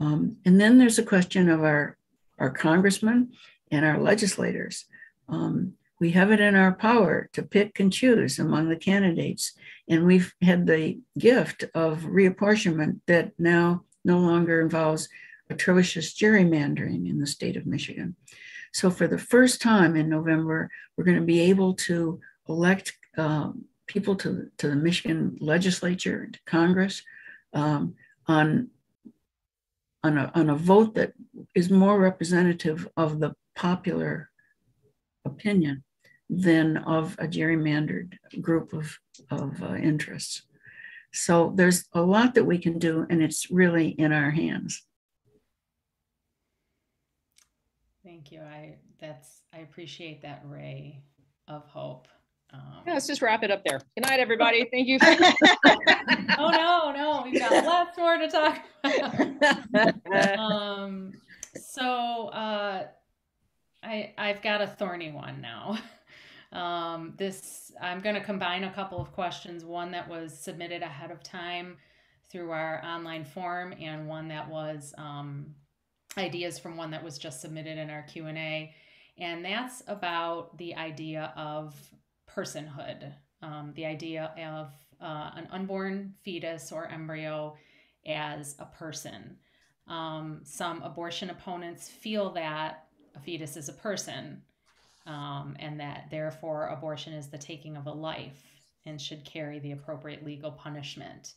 Um, and then there's a question of our our congressmen and our legislators. Um, we have it in our power to pick and choose among the candidates, and we've had the gift of reapportionment that now no longer involves atrocious gerrymandering in the state of Michigan. So, for the first time in November, we're going to be able to elect um, people to, to the Michigan legislature, to Congress, um, on, on, a, on a vote that is more representative of the popular opinion than of a gerrymandered group of, of uh, interests. So there's a lot that we can do, and it's really in our hands. Thank you. I that's I appreciate that ray of hope. Um, yeah, let's just wrap it up there. Good night, everybody. Thank you. oh no, no, we've got lots more to talk about. um, so uh, I I've got a thorny one now. Um, this I'm going to combine a couple of questions. One that was submitted ahead of time through our online form, and one that was um, ideas from one that was just submitted in our Q and A, and that's about the idea of personhood, um, the idea of uh, an unborn fetus or embryo as a person. Um, some abortion opponents feel that a fetus is a person um, and that therefore abortion is the taking of a life and should carry the appropriate legal punishment.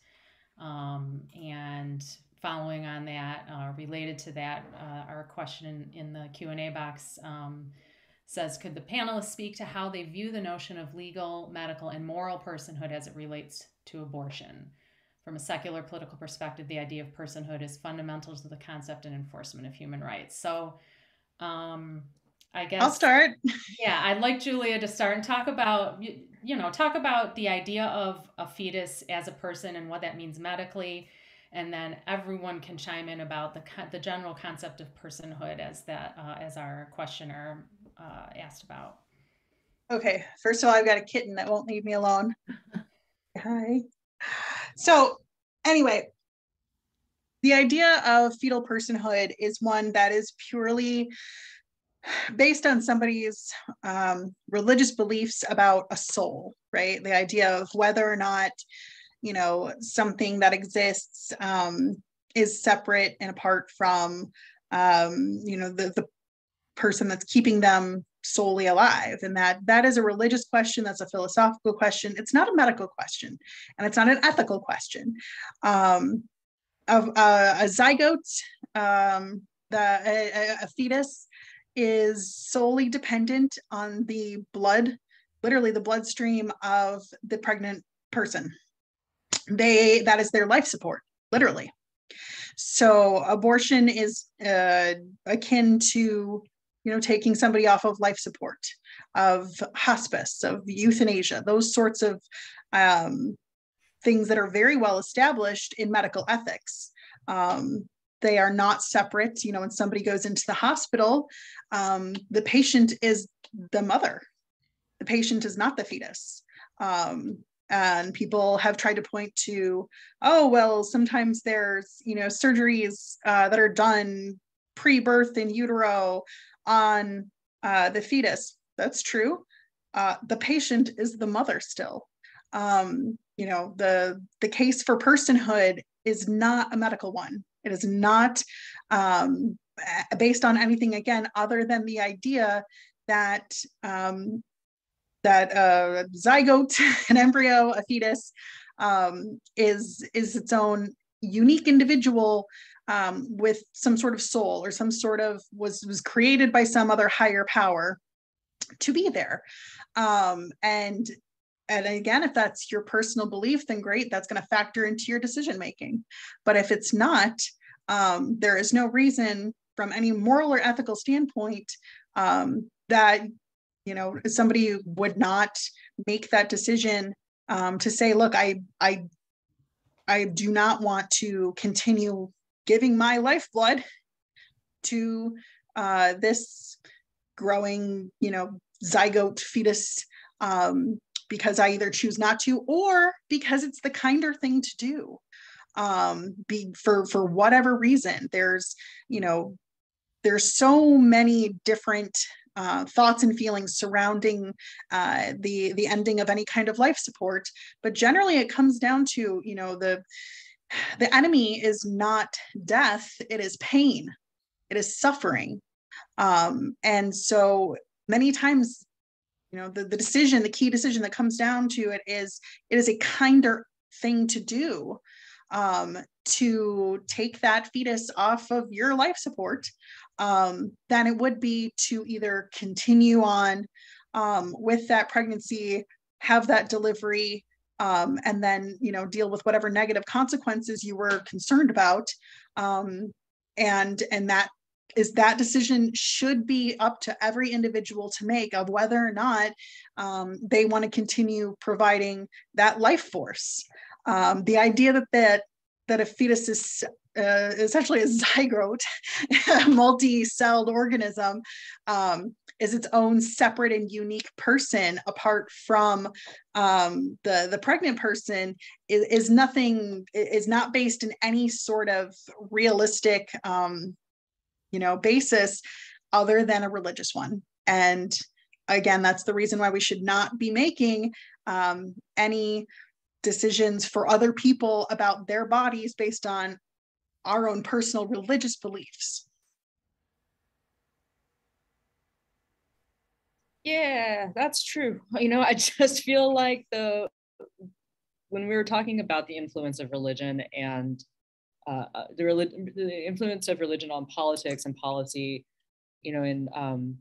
Um, and following on that, uh, related to that, uh, our question in, in the Q&A box um, says could the panelists speak to how they view the notion of legal medical and moral personhood as it relates to abortion from a secular political perspective the idea of personhood is fundamental to the concept and enforcement of human rights so um, i guess i'll start yeah i'd like julia to start and talk about you, you know talk about the idea of a fetus as a person and what that means medically and then everyone can chime in about the the general concept of personhood as that uh, as our questioner uh, asked about. Okay, first of all, I've got a kitten that won't leave me alone. Hi. So, anyway, the idea of fetal personhood is one that is purely based on somebody's um, religious beliefs about a soul, right? The idea of whether or not, you know, something that exists um, is separate and apart from, um, you know, the, the person that's keeping them solely alive and that that is a religious question that's a philosophical question it's not a medical question and it's not an ethical question um, of uh, a zygote um, the a, a fetus is solely dependent on the blood literally the bloodstream of the pregnant person. They that is their life support literally. So abortion is uh, akin to you know taking somebody off of life support of hospice of euthanasia those sorts of um, things that are very well established in medical ethics. Um, they are not separate. You know when somebody goes into the hospital um, the patient is the mother. The patient is not the fetus. Um, and people have tried to point to oh well sometimes there's you know surgeries uh, that are done pre-birth in utero on uh, the fetus. That's true. Uh, the patient is the mother still. Um, you know the the case for personhood is not a medical one it is not um, based on anything again other than the idea that um, that a zygote, an embryo, a fetus, um, is is its own unique individual um, with some sort of soul or some sort of was was created by some other higher power to be there. Um, and and again, if that's your personal belief, then great, that's going to factor into your decision making. But if it's not, um, there is no reason from any moral or ethical standpoint um, that you know somebody would not make that decision um, to say look i i i do not want to continue giving my lifeblood to uh, this growing you know zygote fetus um, because i either choose not to or because it's the kinder thing to do. Um, be for for whatever reason there's you know there's so many different uh, thoughts and feelings surrounding uh, the the ending of any kind of life support. But generally it comes down to you know the the enemy is not death it is pain. It is suffering. Um, and so many times you know the, the decision the key decision that comes down to it is it is a kinder thing to do um, to take that fetus off of your life support um, than it would be to either continue on um, with that pregnancy, have that delivery, um, and then you know deal with whatever negative consequences you were concerned about. Um, and and that is that decision should be up to every individual to make of whether or not um, they want to continue providing that life force. Um, the idea that that that a fetus is uh, essentially a zygote, multi-celled organism, um, is its own separate and unique person apart from um, the the pregnant person is, is nothing is not based in any sort of realistic um, you know basis other than a religious one and again that's the reason why we should not be making um, any decisions for other people about their bodies based on our own personal religious beliefs. Yeah, that's true. You know, I just feel like the when we were talking about the influence of religion and uh, uh the, the influence of religion on politics and policy, you know, and um,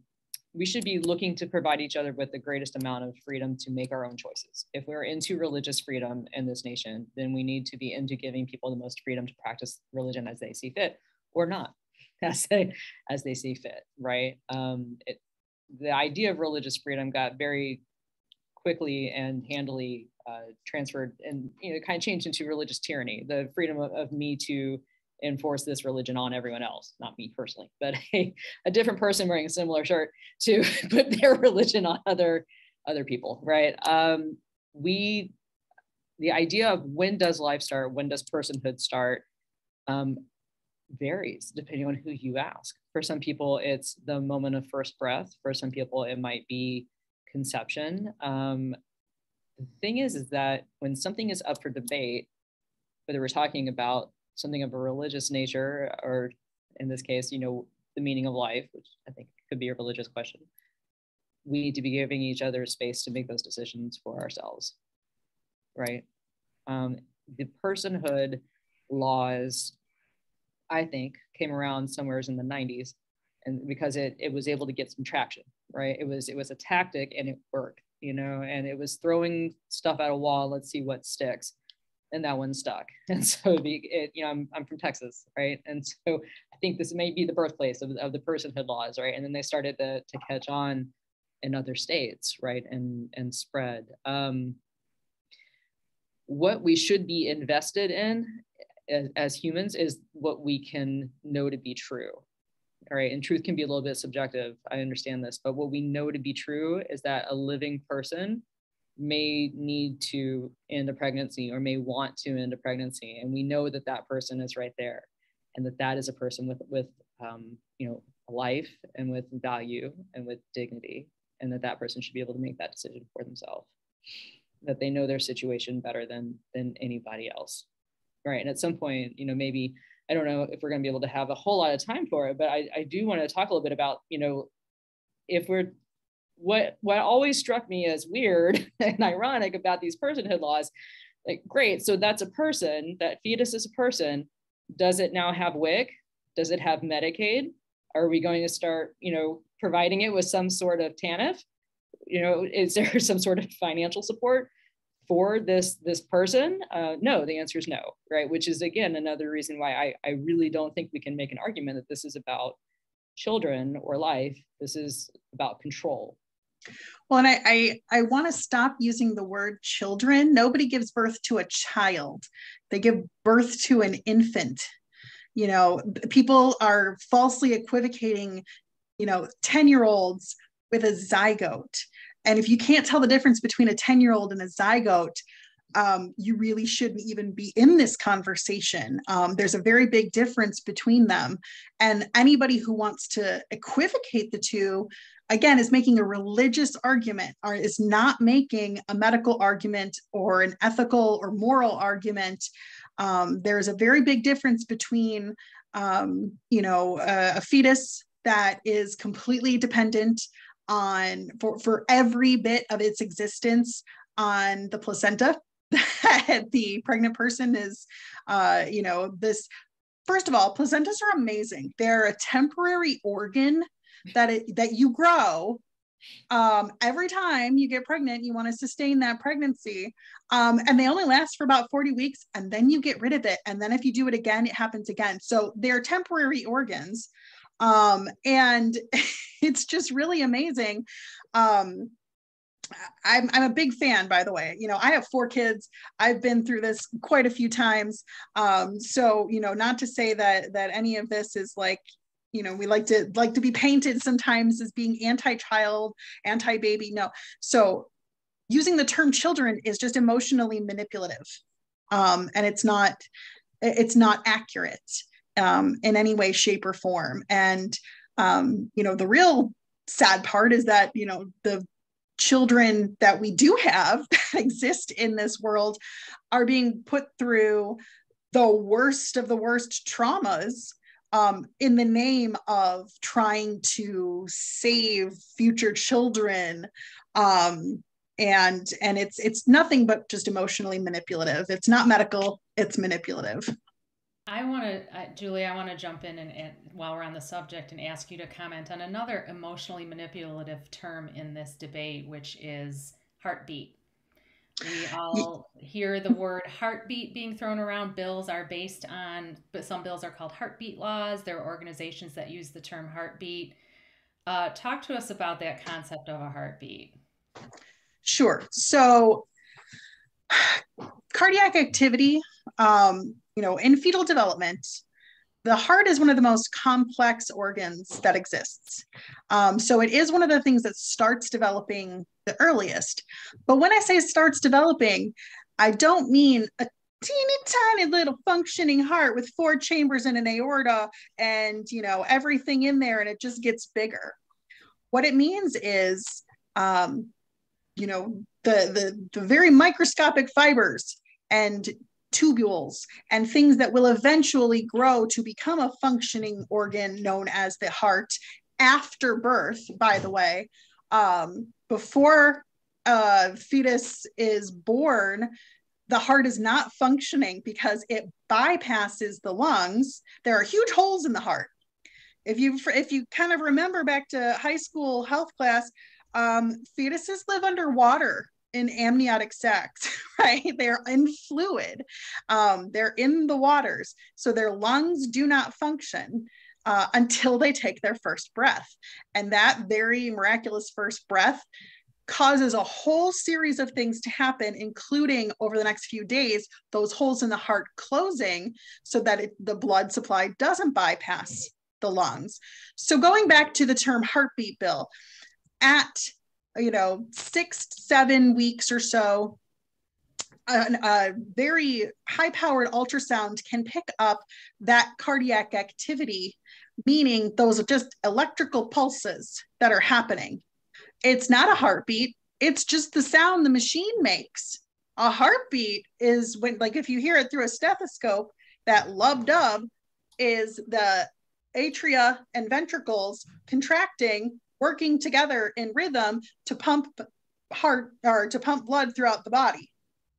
we should be looking to provide each other with the greatest amount of freedom to make our own choices. If we're into religious freedom in this nation, then we need to be into giving people the most freedom to practice religion as they see fit or not as they as they see fit, right? Um, it, the idea of religious freedom got very quickly and handily uh, transferred and you know kind of changed into religious tyranny. The freedom of, of me to enforce this religion on everyone else, not me personally, but a, a different person wearing a similar shirt to put their religion on other other people, right? Um, we, the idea of when does life start, when does personhood start, um, varies depending on who you ask. For some people, it's the moment of first breath. For some people, it might be conception. Um, the thing is, is that when something is up for debate, whether we're talking about something of a religious nature, or in this case, you know, the meaning of life, which I think could be a religious question. we need to be giving each other space to make those decisions for ourselves, right? Um, the personhood laws, I think, came around somewhere in the 90s, and because it it was able to get some traction, right? It was it was a tactic and it worked, you know, and it was throwing stuff at a wall. Let's see what sticks and that one stuck. And so the, it, you know, I'm, I'm from Texas, right? And so I think this may be the birthplace of, of the personhood laws, right? And then they started to, to catch on in other states, right? And, and spread. Um, what we should be invested in as, as humans is what we can know to be true. All right. And truth can be a little bit subjective. I understand this, but what we know to be true is that a living person may need to end a pregnancy or may want to end a pregnancy and we know that that person is right there and that that is a person with with um, you know life and with value and with dignity and that that person should be able to make that decision for themselves that they know their situation better than than anybody else right and at some point you know maybe i don't know if we're going to be able to have a whole lot of time for it but i, I do want to talk a little bit about you know if we're what what always struck me as weird and ironic about these personhood laws like great so that's a person that fetus is a person. Does it now have wic does it have medicaid? Are we going to start you know providing it with some sort of tanf you know is there some sort of financial support for this this person uh, no the answer is no right which is again another reason why I, I really don't think we can make an argument that this is about children or life this is about control well, and I I, I want to stop using the word children. Nobody gives birth to a child. They give birth to an infant. You know, people are falsely equivocating, you know, 10-year-olds with a zygote. And if you can't tell the difference between a 10-year-old and a zygote, um, you really shouldn't even be in this conversation. Um, there's a very big difference between them. And anybody who wants to equivocate the two again is making a religious argument or is not making a medical argument or an ethical or moral argument um, there's a very big difference between um, you know a, a, fetus that is completely dependent on for, for every bit of its existence on the placenta that the pregnant person is uh, you know this first of all placentas are amazing they're a temporary organ that it that you grow um, every time you get pregnant, you want to sustain that pregnancy. Um, and they only last for about 40 weeks, and then you get rid of it. And then if you do it again, it happens again. So they're temporary organs. Um, and it's just really amazing. Um, I'm, I'm a big fan, by the way. You know, I have four kids. I've been through this quite a few times. Um, so, you know, not to say that that any of this is like, you know we like to like to be painted sometimes as being anti-child anti-baby no so using the term children is just emotionally manipulative um, and it's not it's not accurate um, in any way shape or form. And um, you know the real sad part is that you know the children that we do have that exist in this world are being put through the worst of the worst traumas um, in the name of trying to save future children. Um, and and it's it's nothing but just emotionally manipulative. It's not medical it's manipulative i want to uh, julie i want to jump in and, and while we're on the subject and ask you to comment on another emotionally manipulative term in this debate which is heartbeat we all hear the word heartbeat being thrown around. Bills are based on, but some bills are called heartbeat laws. There are organizations that use the term heartbeat. Uh, talk to us about that concept of a heartbeat. Sure. So, cardiac activity, um, you know, in fetal development, the heart is one of the most complex organs that exists. Um, so it is one of the things that starts developing the earliest. But when I say starts developing, I don't mean a teeny tiny little functioning heart with four chambers and an aorta and you know everything in there and it just gets bigger. What it means is um, you know the, the the very microscopic fibers and tubules and things that will eventually grow to become a functioning organ known as the heart after birth, by the way, Um, before a fetus is born, the heart is not functioning because it bypasses the lungs. There are huge holes in the heart. If you if you kind of remember back to high school health class, um, fetuses live underwater in amniotic sacs, right? They're in fluid. Um, they're in the waters, so their lungs do not function uh, until they take their first breath, and that very miraculous first breath causes a whole series of things to happen, including over the next few days, those holes in the heart closing so that it, the blood supply doesn't bypass the lungs. So going back to the term heartbeat, Bill, at you know six, seven weeks or so, a, a very high-powered ultrasound can pick up that cardiac activity, meaning those are just electrical pulses that are happening. It's not a heartbeat. It's just the sound the machine makes. A heartbeat is when like if you hear it through a stethoscope that lub dub is the atria and ventricles contracting working together in rhythm to pump heart or to pump blood throughout the body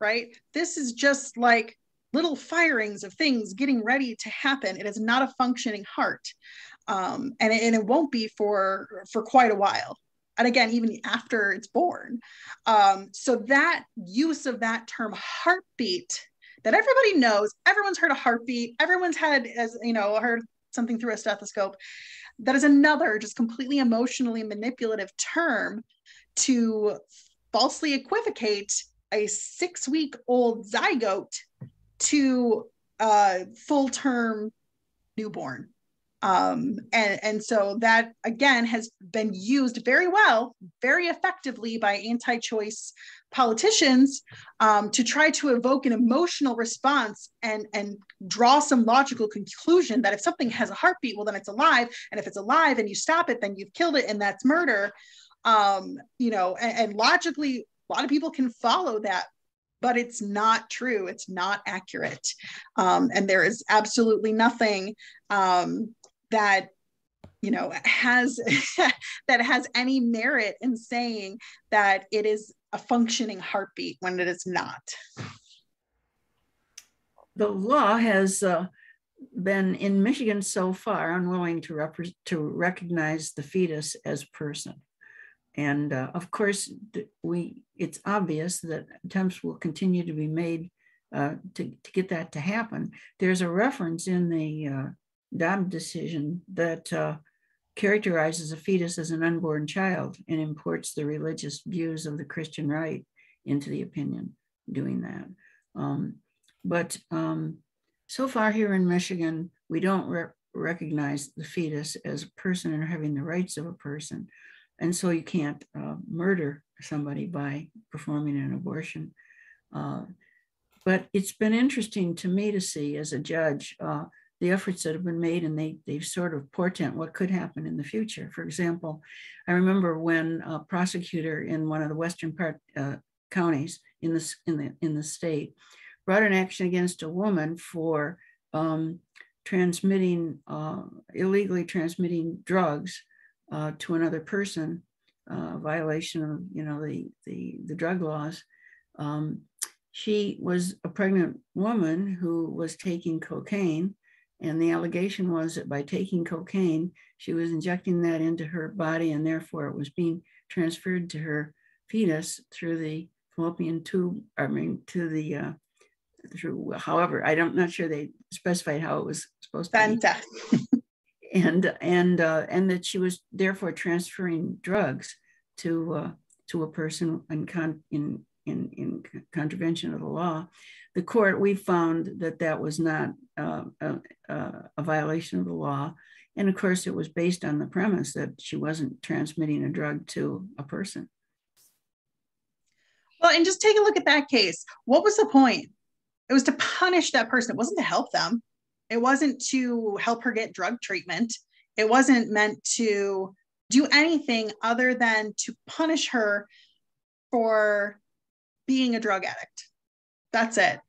right? This is just like little firings of things getting ready to happen. It is not a functioning heart um, and, it, and it won't be for for quite a while. And again even after it's born. Um, so that use of that term heartbeat that everybody knows everyone's heard a heartbeat everyone's had as you know heard something through a stethoscope that is another just completely emotionally manipulative term to falsely equivocate a six week old zygote to a full term newborn um, and, and so that again has been used very well, very effectively by anti choice politicians um, to try to evoke an emotional response and, and draw some logical conclusion that if something has a heartbeat, well, then it's alive. And if it's alive and you stop it, then you've killed it and that's murder. Um, you know, and, and logically, a lot of people can follow that but it's not true. It's not accurate. Um, and there is absolutely nothing um, that you know has that has any merit in saying that it is a functioning heartbeat when it is not. The law has uh, been in michigan so far unwilling to, rep- to recognize the fetus as a person. And uh, of course we it's obvious that attempts will continue to be made uh, to, to get that to happen. There's a reference in the Dobbs decision that uh, characterizes a fetus as an unborn child and imports the religious views of the Christian right into the opinion doing that. Um, but um, so far here in Michigan, we don't re- recognize the fetus as a person and having the rights of a person. And so you can't uh, murder somebody by performing an abortion. Uh, but it's been interesting to me to see as a judge uh, the efforts that have been made and they, they sort of portent what could happen in the future. For example, I remember when a prosecutor in one of the western part uh, counties in the, in, the, in the state brought an action against a woman for um, transmitting, uh, illegally transmitting drugs uh, to another person, uh, violation of, you know, the, the, the drug laws. Um, she was a pregnant woman who was taking cocaine and the allegation was that by taking cocaine, she was injecting that into her body and therefore it was being transferred to her fetus through the fallopian tube, I mean, to the, uh, through, however, I don't, not sure they specified how it was supposed to be. and, and, uh, and that she was therefore transferring drugs to, uh, to a person in, con- in, in, in contravention of the law the court, we found that that was not uh, a, a, violation of the law. And of course, it was based on the premise that she wasn't transmitting a drug to a person. Well, and just take a look at that case. What was the point? It was to punish that person. It wasn't to help them. It wasn't to help her get drug treatment. It wasn't meant to do anything other than to punish her for being a drug addict that's it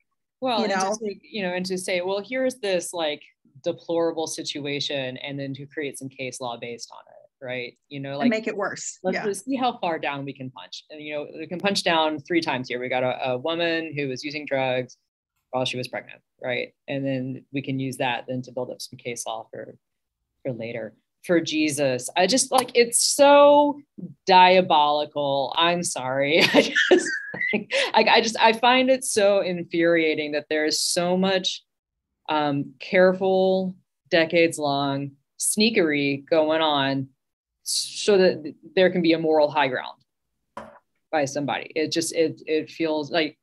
well you know say, you know and to say well here's this like deplorable situation and then to create some case law based on it right? You know, like make it worse. Let's yeah. see how far down we can punch. And you know, we can punch down three times here. We got a, a woman who was using drugs while she was pregnant, right? And then we can use that then to build up some case law for for later for Jesus. I just like it's so diabolical. I'm sorry. I just like I just I find it so infuriating that there is so much um careful decades long sneakery going on so that there can be a moral high ground by somebody. It just it it feels like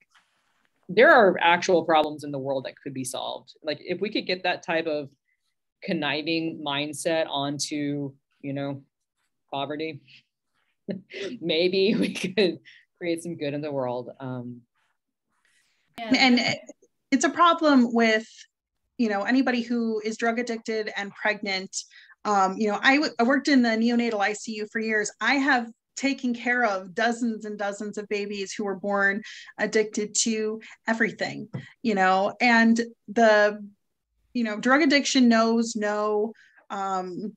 there are actual problems in the world that could be solved. Like if we could get that type of conniving mindset onto, you know, poverty, maybe we could create some good in the world. Um, and it's a problem with, you know, anybody who is drug addicted and pregnant. Um, you know, I, w- I worked in the neonatal ICU for years. I have taken care of dozens and dozens of babies who were born addicted to everything, you know, and the you know drug addiction knows no um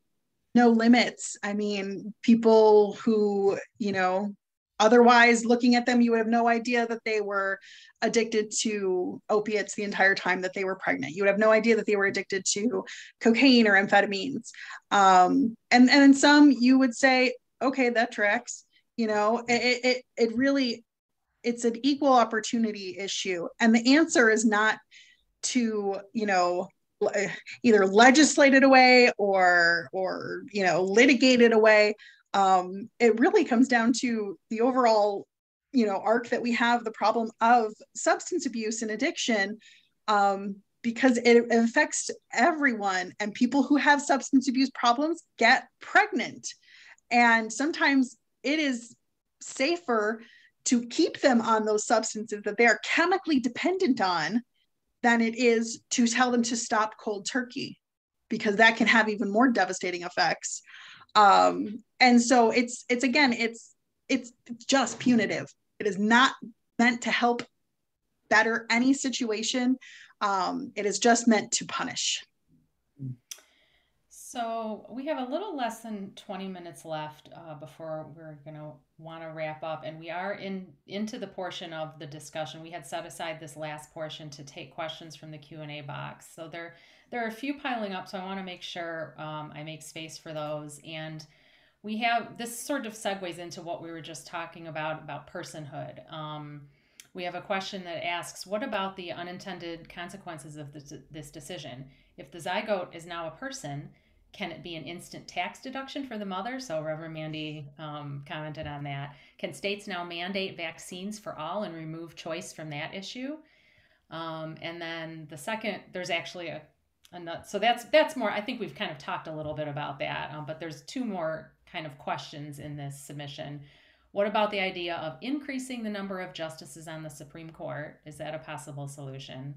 no limits. I mean people who you know otherwise looking at them you would have no idea that they were addicted to opiates the entire time that they were pregnant. You would have no idea that they were addicted to cocaine or amphetamines. Um, and and in some you would say okay that tracks you know it, it it really it's an equal opportunity issue. And the answer is not to you know either legislated away or or you know litigated away. Um, it really comes down to the overall you know arc that we have the problem of substance abuse and addiction um, because it affects everyone and people who have substance abuse problems get pregnant. And sometimes it is safer to keep them on those substances that they are chemically dependent on than it is to tell them to stop cold turkey because that can have even more devastating effects. Um, and so it's it's again it's it's just punitive. It is not meant to help better any situation. Um, it is just meant to punish so we have a little less than 20 minutes left uh, before we're going to want to wrap up, and we are in into the portion of the discussion. We had set aside this last portion to take questions from the Q and A box. So there there are a few piling up, so I want to make sure um, I make space for those. And we have this sort of segues into what we were just talking about about personhood. Um, we have a question that asks, "What about the unintended consequences of this, this decision? If the zygote is now a person?" Can it be an instant tax deduction for the mother? So Reverend Mandy um, commented on that. Can states now mandate vaccines for all and remove choice from that issue? Um, and then the second, there's actually a, a so that's that's more. I think we've kind of talked a little bit about that, um, but there's two more kind of questions in this submission. What about the idea of increasing the number of justices on the Supreme Court? Is that a possible solution?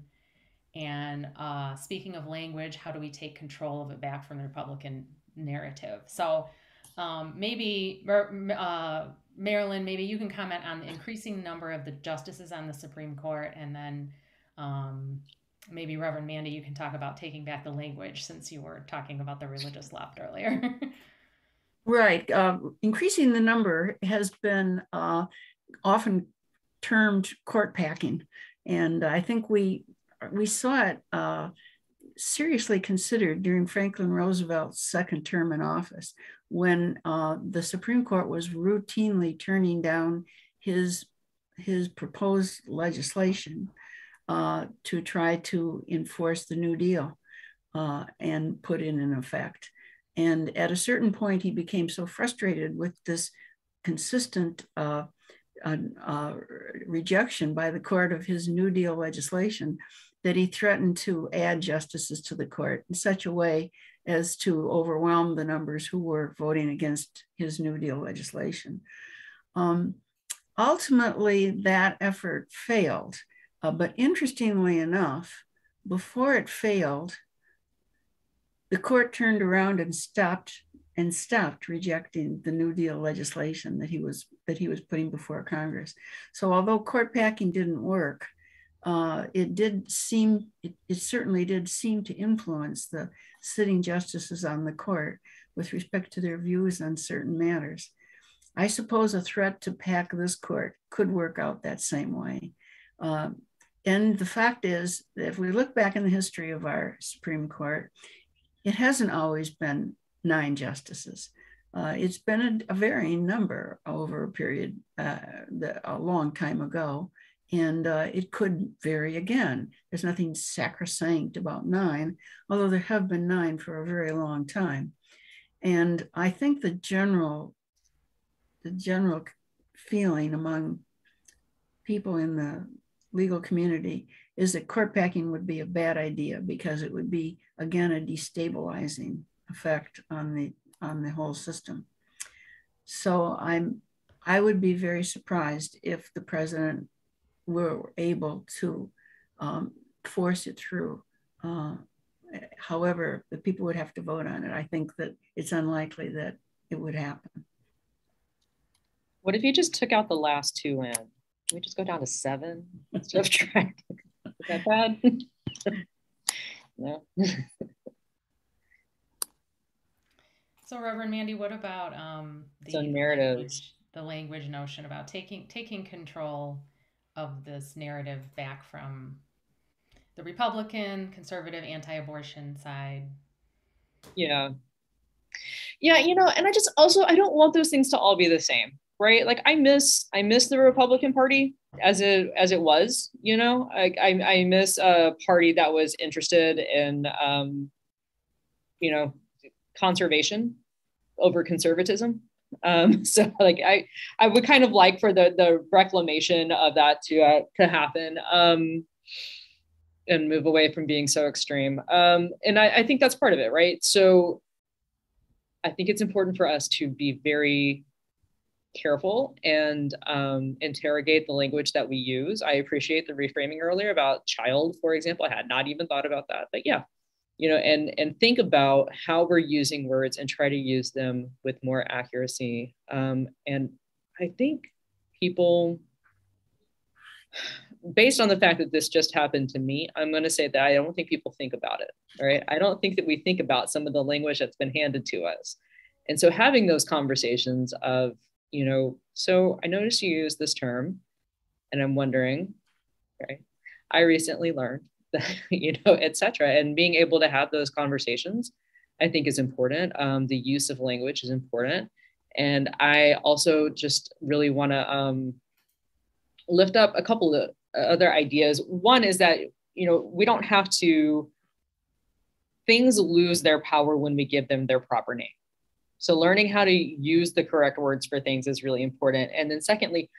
And uh, speaking of language, how do we take control of it back from the Republican narrative? So um, maybe, uh, Marilyn, maybe you can comment on the increasing number of the justices on the Supreme Court, and then um, maybe Reverend Mandy, you can talk about taking back the language since you were talking about the religious left earlier. right. Uh, increasing the number has been uh, often termed court packing. And I think we we saw it uh, seriously considered during Franklin Roosevelt's second term in office when uh, the Supreme Court was routinely turning down his, his proposed legislation uh, to try to enforce the New Deal uh, and put it in effect. And at a certain point, he became so frustrated with this consistent uh, uh, rejection by the court of his New Deal legislation that he threatened to add justices to the court in such a way as to overwhelm the numbers who were voting against his New Deal legislation. Um, ultimately, that effort failed. Uh, but interestingly enough, before it failed, the court turned around and stopped and stopped rejecting the New Deal legislation that he was that he was putting before Congress. So although court packing didn't work, uh, it did seem, it, it certainly did seem to influence the sitting justices on the court with respect to their views on certain matters. I suppose a threat to pack this court could work out that same way. Um, and the fact is, if we look back in the history of our Supreme Court, it hasn't always been nine justices. Uh, it's been a, a, varying number over a period, uh, the, a long time ago, and uh, it could vary again. There's nothing sacrosanct about nine, although there have been nine for a very long time. And I think the general the general feeling among people in the legal community is that court packing would be a bad idea because it would be again a destabilizing effect on the on the whole system. So I'm I would be very surprised if the president were able to um, force it through. Uh, however, the people would have to vote on it. I think that it's unlikely that it would happen. What if you just took out the last two in? Can we just go down to seven instead of trying? Is that bad? no. so, Reverend Mandy, what about um, the so narratives? Language, the language notion about taking taking control of this narrative back from the Republican, conservative, anti-abortion side. Yeah. Yeah, you know, and I just also I don't want those things to all be the same right like i miss i miss the republican party as it as it was you know i i, I miss a party that was interested in um you know conservation over conservatism um so like i i would kind of like for the the reclamation of that to uh, to happen um and move away from being so extreme um and i i think that's part of it right so i think it's important for us to be very careful and um, interrogate the language that we use. I appreciate the reframing earlier about child, for example. I had not even thought about that, but yeah, you know, and and think about how we're using words and try to use them with more accuracy. Um, and I think people, based on the fact that this just happened to me, I'm going to say that I don't think people think about it. Right? I don't think that we think about some of the language that's been handed to us. And so having those conversations of you know, so I noticed you use this term and I'm wondering, right? I recently learned you know, etc. And being able to have those conversations, I think is important. Um, the use of language is important. And I also just really want to um, lift up a couple of other ideas. One is that, you know, we don't have to, things lose their power when we give them their proper name. So learning how to use the correct words for things is really important. And then secondly,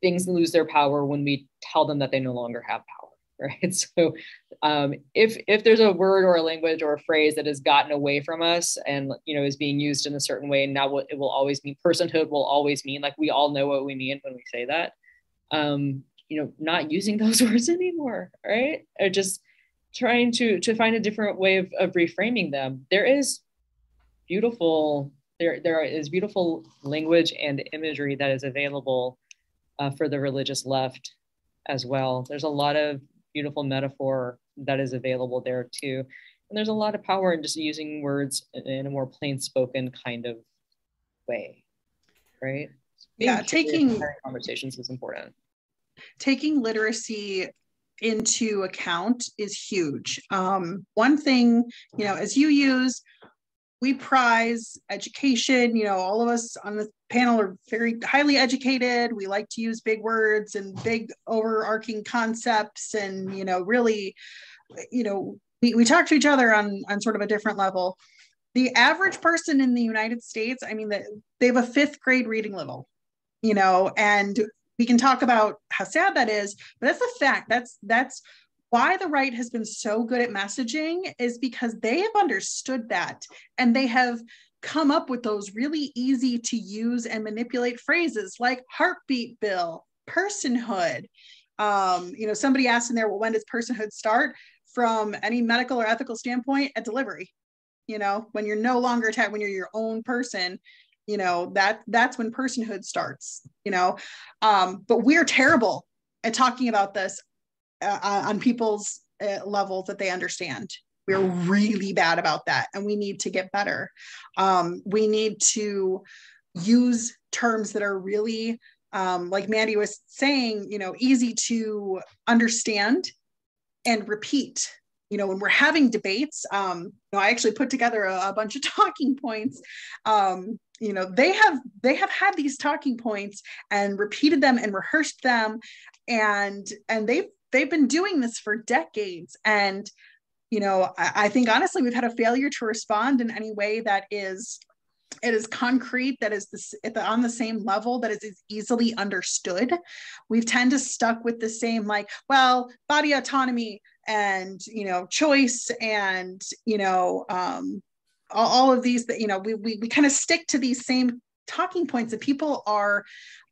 things lose their power when we tell them that they no longer have power. Right. So um, if if there's a word or a language or a phrase that has gotten away from us and you know is being used in a certain way, and now it will always mean personhood will always mean like we all know what we mean when we say that. Um, you know, not using those words anymore, right? Or just trying to to find a different way of, of reframing them. There is beautiful there, there is beautiful language and imagery that is available uh, for the religious left as well. There's a lot of beautiful metaphor that is available there too. And there's a lot of power in just using words in a more plain spoken kind of way, right? Being yeah, taking conversations is important. Taking literacy into account is huge. Um, one thing, you know, as you use, we prize education. You know, all of us on the panel are very highly educated. We like to use big words and big overarching concepts and, you know, really, you know, we, we talk to each other on, on sort of a different level. The average person in the United States, I mean, they have a fifth grade reading level, you know, and we can talk about how sad that is, but that's a fact. That's that's why the right has been so good at messaging is because they have understood that and they have come up with those really easy to use and manipulate phrases like heartbeat bill, personhood. Um, you know, somebody asked in there, well, when does personhood start? From any medical or ethical standpoint, at delivery. You know, when you're no longer attacked, when you're your own person, you know that that's when personhood starts you know um, but we're terrible at talking about this uh, on people's uh, levels that they understand. We're really bad about that, and we need to get better. Um, we need to use terms that are really, um, like Mandy was saying, you know, easy to understand and repeat. You know, when we're having debates, um, you know, I actually put together a, a bunch of talking points. Um, you know, they have they have had these talking points and repeated them and rehearsed them, and and they've they've been doing this for decades and you know I, I, think honestly we've had a failure to respond in any way that is it is concrete that is this on the same level that is, easily understood. We've tend to stuck with the same like well body autonomy and you know choice and you know um, all, all of these that you know we, we, we kind of stick to these same talking points that people are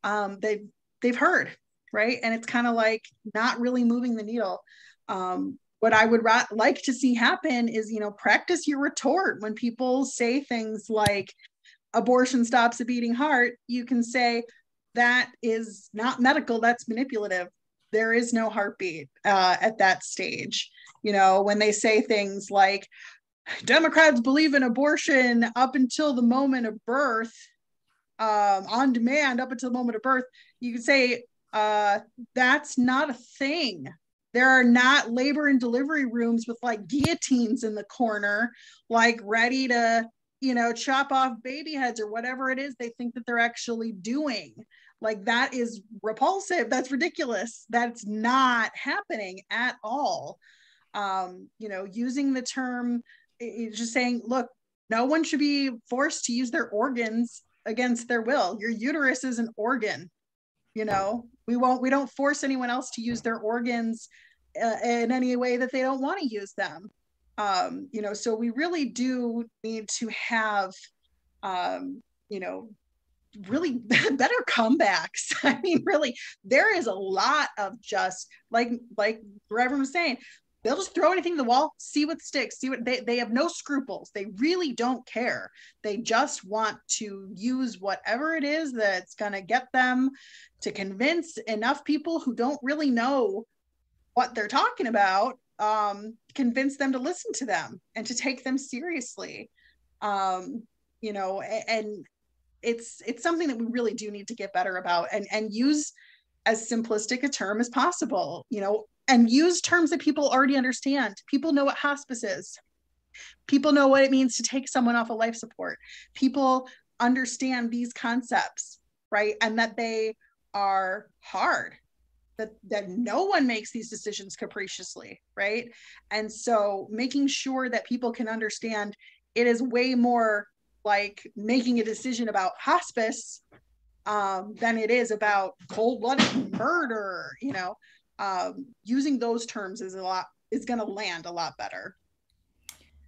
um, they've they've heard right? And it's kind of like not really moving the needle. Um, what I would ra- like to see happen is, you know, practice your retort when people say things like abortion stops a beating heart. You can say that is not medical, that's manipulative. There is no heartbeat uh, at that stage. You know, when they say things like, Democrats believe in abortion up until the moment of birth, um, on demand up until the moment of birth, you can say, uh, that's not a thing there are not labor and delivery rooms with like guillotines in the corner, like ready to, you know, chop off baby heads or whatever it is they think that they're actually doing. Like that is repulsive. That's ridiculous. That's not happening at all. Um, you know, using the term, just saying, look, no one should be forced to use their organs against their will. Your uterus is an organ you know we won't we don't force anyone else to use their organs uh, in any way that they don't want to use them. Um, you know so we really do need to have um, you know really better comebacks. I mean really there is a lot of just like like Reverend was saying they'll just throw anything to the wall see what sticks see what they, they have no scruples. They really don't care. They just want to use whatever it is that's going to get them to convince enough people who don't really know what they're talking about um, convince them to listen to them and to take them seriously. Um, you know and it's it's something that we really do need to get better about and and use as simplistic a term as possible. You know and use terms that people already understand. People know what hospice is. People know what it means to take someone off of life support. People understand these concepts right? And that they are hard that that no one makes these decisions capriciously right? And so making sure that people can understand it is way more like making a decision about hospice um, than it is about cold-blooded murder you know um, using those terms is a lot is going to land a lot better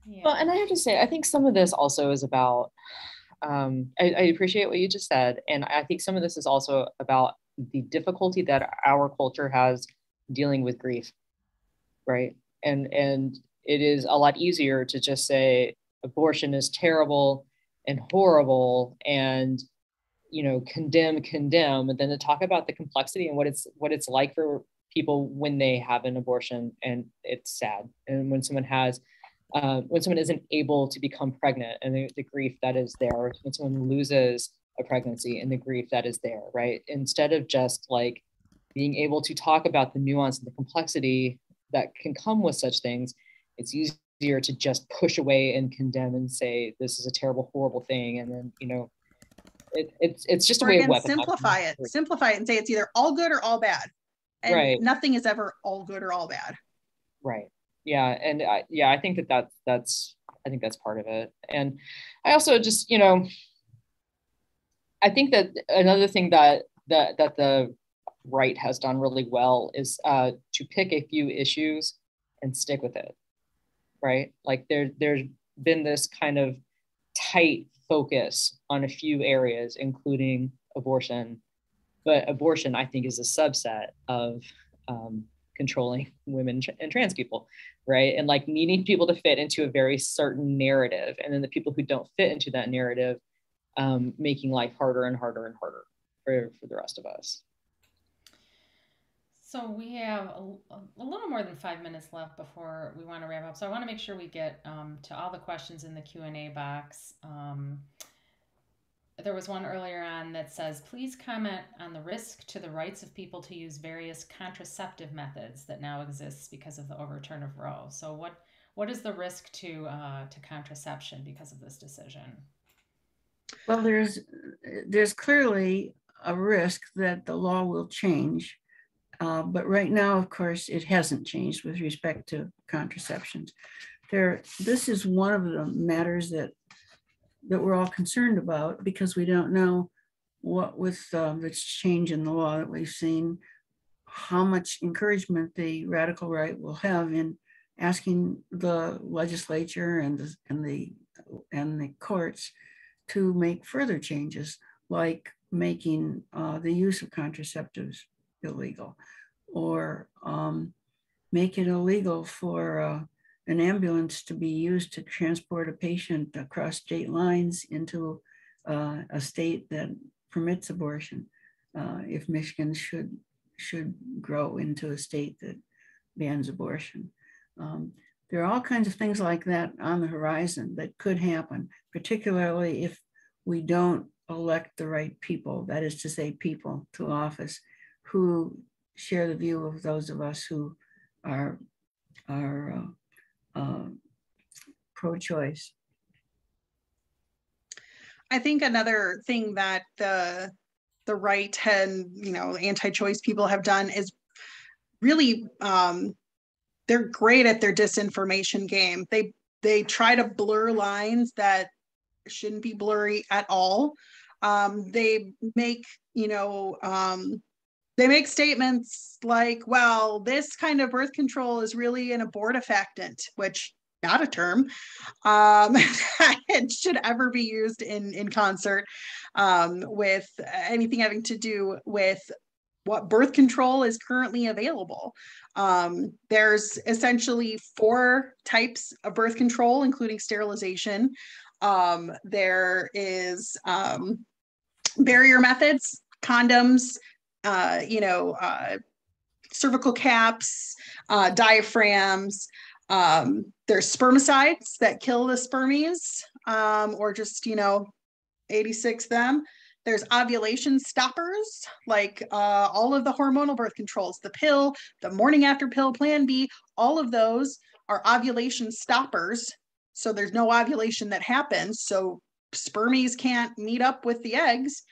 yeah. well and i have to say i think some of this also is about um, I, I appreciate what you just said and i think some of this is also about the difficulty that our culture has dealing with grief right and and it is a lot easier to just say abortion is terrible and horrible and you know condemn condemn and then to talk about the complexity and what it's what it's like for people when they have an abortion and it's sad. And when someone has uh, when someone isn't able to become pregnant and the, the grief that is there when someone loses a pregnancy and the grief that is there, right? Instead of just like being able to talk about the nuance and the complexity that can come with such things, it's easier to just push away and condemn and say this is a terrible, horrible thing, and then you know, it, it's it's just or a way again, of simplify it, simplify it, and say it's either all good or all bad, and right. nothing is ever all good or all bad. Right. Yeah, and I, yeah, I think that that that's I think that's part of it, and I also just you know I think that another thing that that that the right has done really well is uh, to pick a few issues and stick with it, right? Like there there's been this kind of tight focus on a few areas, including abortion, but abortion I think is a subset of um, controlling women and trans people, right? And like needing people to fit into a very certain narrative, and then the people who don't fit into that narrative um, making life harder and harder and harder for, for the rest of us. So we have a, a, little more than five minutes left before we want to wrap up. So I want to make sure we get um, to all the questions in the Q and A box. Um, there was one earlier on that says, please comment on the risk to the rights of people to use various contraceptive methods that now exists because of the overturn of Roe. So what what is the risk to uh, to contraception because of this decision? Well, there's there's clearly a risk that the law will change uh, but right now, of course, it hasn't changed with respect to contraceptions. There, this is one of the matters that that we're all concerned about because we don't know what with uh, this change in the law that we've seen, how much encouragement the radical right will have in asking the legislature and the, and the and the courts to make further changes, like making uh, the use of contraceptives illegal or um, make it illegal for uh, an ambulance to be used to transport a patient across state lines into uh, a state that permits abortion uh, if Michigan should should grow into a state that bans abortion. Um, there are all kinds of things like that on the horizon that could happen, particularly if we don't elect the right people, that is to say, people to office who share the view of those of us who are, are uh, uh, pro-choice. I think another thing that the the right and you know anti-choice people have done is really um, they're great at their disinformation game. They they try to blur lines that shouldn't be blurry at all. Um, they make you know um, they make statements like, well, this kind of birth control is really an abortifactant, which not a term um, it should ever be used in in concert um, with anything having to do with what birth control is currently available. Um, there's essentially four types of birth control, including sterilization. Um, there is um, barrier methods, condoms, uh, you know, uh, cervical caps, uh, diaphragms. Um, there's spermicides that kill the spermies um, or just, you know, 86 them. There's ovulation stoppers, like uh, all of the hormonal birth controls, the pill, the morning after pill, Plan B, all of those are ovulation stoppers. So there's no ovulation that happens. So spermies can't meet up with the eggs.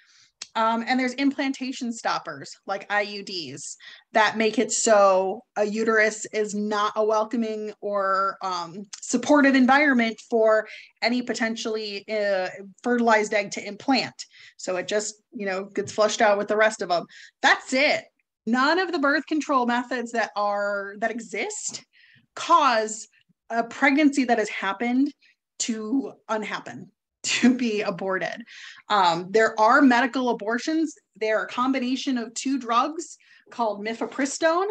Um, and there's implantation stoppers like IUDs that make it so a uterus is not a welcoming or um, supportive environment for any potentially uh, fertilized egg to implant. So it just, you know, gets flushed out with the rest of them. That's it. None of the birth control methods that are that exist cause a pregnancy that has happened to unhappen to be aborted. Um, there are medical abortions. They're a combination of two drugs called mifepristone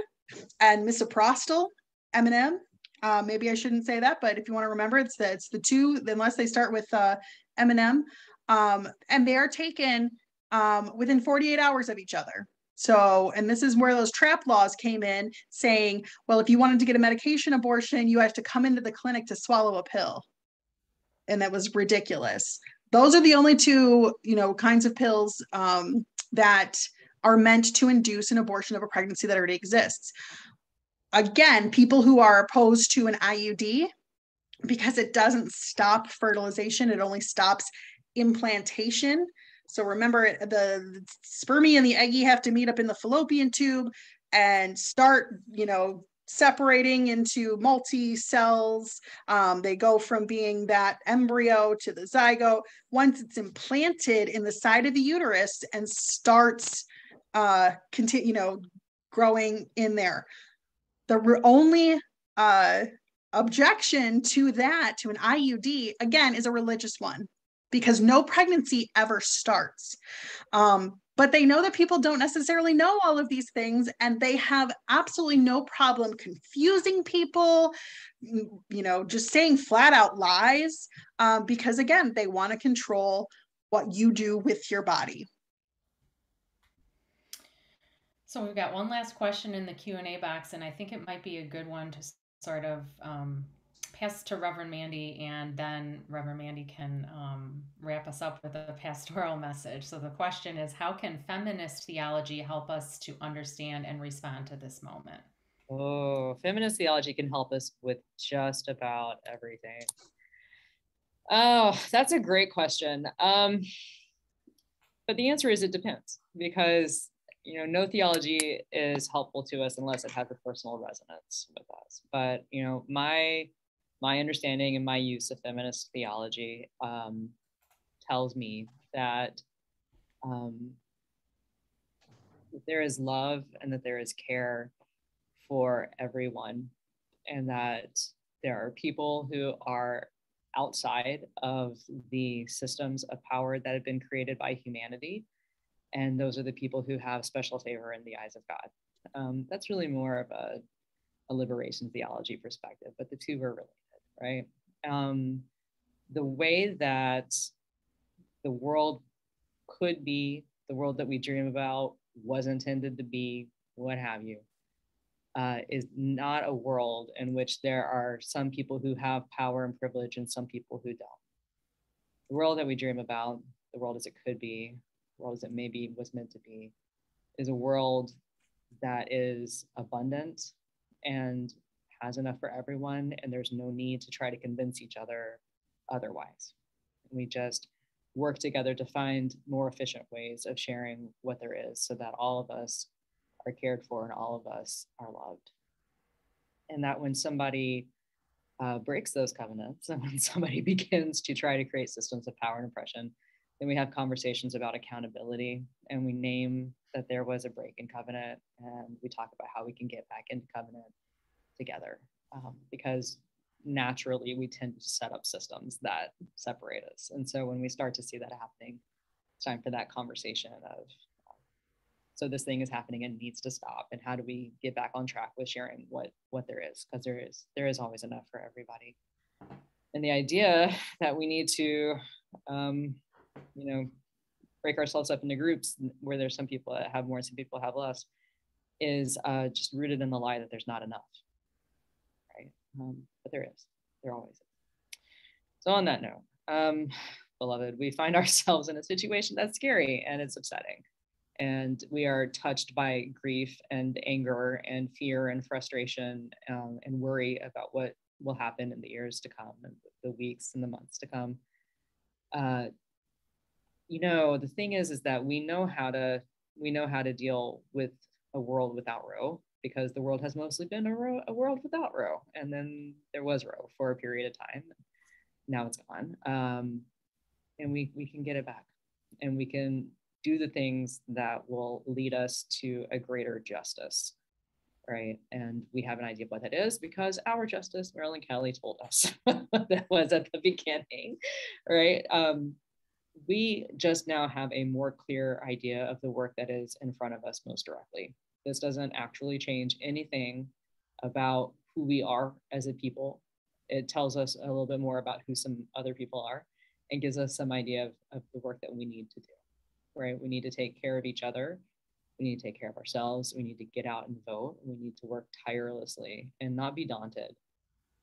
and misoprostol, M&M. Uh, maybe I shouldn't say that, but if you want to remember, it's the, it's the two, unless they start with uh, M&M. Um, and they are taken um, within 48 hours of each other. So, and this is where those trap laws came in saying, well, if you wanted to get a medication abortion, you have to come into the clinic to swallow a pill and that was ridiculous. Those are the only two, you know, kinds of pills um, that are meant to induce an abortion of a pregnancy that already exists. Again, people who are opposed to an IUD because it doesn't stop fertilization, it only stops implantation. So remember, the spermie and the eggy have to meet up in the fallopian tube and start, you know, separating into multi cells. Um, they go from being that embryo to the zygote. Once it's implanted in the side of the uterus and starts, uh, continue, you know, growing in there. The only uh, objection to that, to an IUD, again, is a religious one because no pregnancy ever starts. Um, but they know that people don't necessarily know all of these things and they have absolutely no problem confusing people you know just saying flat out lies um, because again they want to control what you do with your body. So we've got one last question in the Q and A box, and I think it might be a good one to sort of um, pass to Reverend Mandy, and then Reverend Mandy can um, wrap us up with a pastoral message. So the question is, how can feminist theology help us to understand and respond to this moment? Oh, feminist theology can help us with just about everything. Oh, that's a great question. Um, but the answer is it depends because you know no theology is helpful to us unless it has a personal resonance with us. But you know my my understanding and my use of feminist theology um, tells me that um, there is love and that there is care for everyone, and that there are people who are outside of the systems of power that have been created by humanity. And those are the people who have special favor in the eyes of God. Um, that's really more of a, a, liberation theology perspective, but the two are related, right? Um, the way that the world could be, the world that we dream about was intended to be, what have you, uh, is not a world in which there are some people who have power and privilege and some people who don't. The world that we dream about, the world as it could be, the world as it maybe was meant to be, is a world that is abundant and has enough for everyone, and there's no need to try to convince each other otherwise. We just work together to find more efficient ways of sharing what there is so that all of us are cared for and all of us are loved. And that when somebody uh, breaks those covenants and when somebody begins to try to create systems of power and oppression, then we have conversations about accountability and we name that there was a break in covenant and we talk about how we can get back into covenant together um, because naturally we tend to set up systems that separate us. And so when we start to see that happening, it's time for that conversation of so this thing is happening and needs to stop and how do we get back on track with sharing what what there is? Because there is there is always enough for everybody. And the idea that we need to um, you know break ourselves up into groups where there's some people that have more and some people have less is uh, just rooted in the lie that there's not enough um, but there is there always is. So on that note um, beloved we find ourselves in a situation that's scary and it's upsetting. And we are touched by grief and anger and fear and frustration um, and worry about what will happen in the years to come and the weeks and the months to come. Uh, you know the thing is is that we know how to we know how to deal with a world without Roe because the world has mostly been a, Roe, a world without Roe and then there was Roe for a period of time. Now it's gone. Um, and we we can get it back. And we can do the things that will lead us to a greater justice right? And we have an idea of what that is because our justice marilyn kelly told us that was at the beginning right? Um, we just now have a more clear idea of the work that is in front of us most directly this doesn't actually change anything about who we are as a people it tells us a little bit more about who some other people are and gives us some idea of, of the work that we need to do right? We need to take care of each other. We need to take care of ourselves. We need to get out and vote. We need to work tirelessly and not be daunted.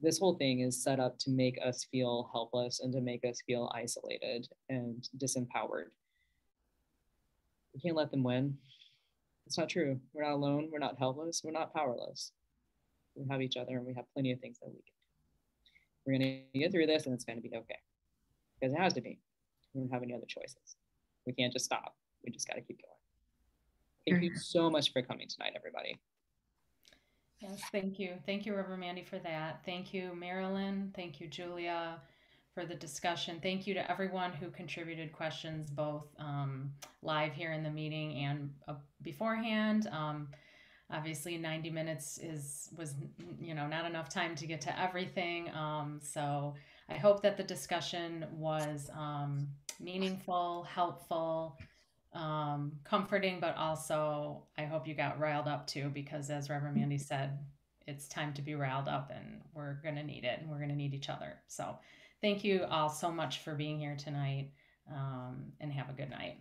This whole thing is set up to make us feel helpless and to make us feel isolated and disempowered. We can't let them win. It's not true. We're not alone. We're not helpless. We're not powerless. We have each other and we have plenty of things that we can do. We're going to get through this and it's going to be okay because it has to be. We don't have any other choices. We can't just stop. We just got to keep going. Thank you so much for coming tonight, everybody. Yes, thank you. Thank you, Reverend Mandy, for that. Thank you, Marilyn. Thank you, Julia, for the discussion. Thank you to everyone who contributed questions, both um, live here in the meeting and uh, beforehand. Um, obviously, 90 minutes is was you know not enough time to get to everything. Um, so I hope that the discussion was um, meaningful, helpful, um, comforting, but also I hope you got riled up too, because as Reverend Mandy said, it's time to be riled up and we're going to need it and we're going to need each other. So thank you all so much for being here tonight um, and have a good night.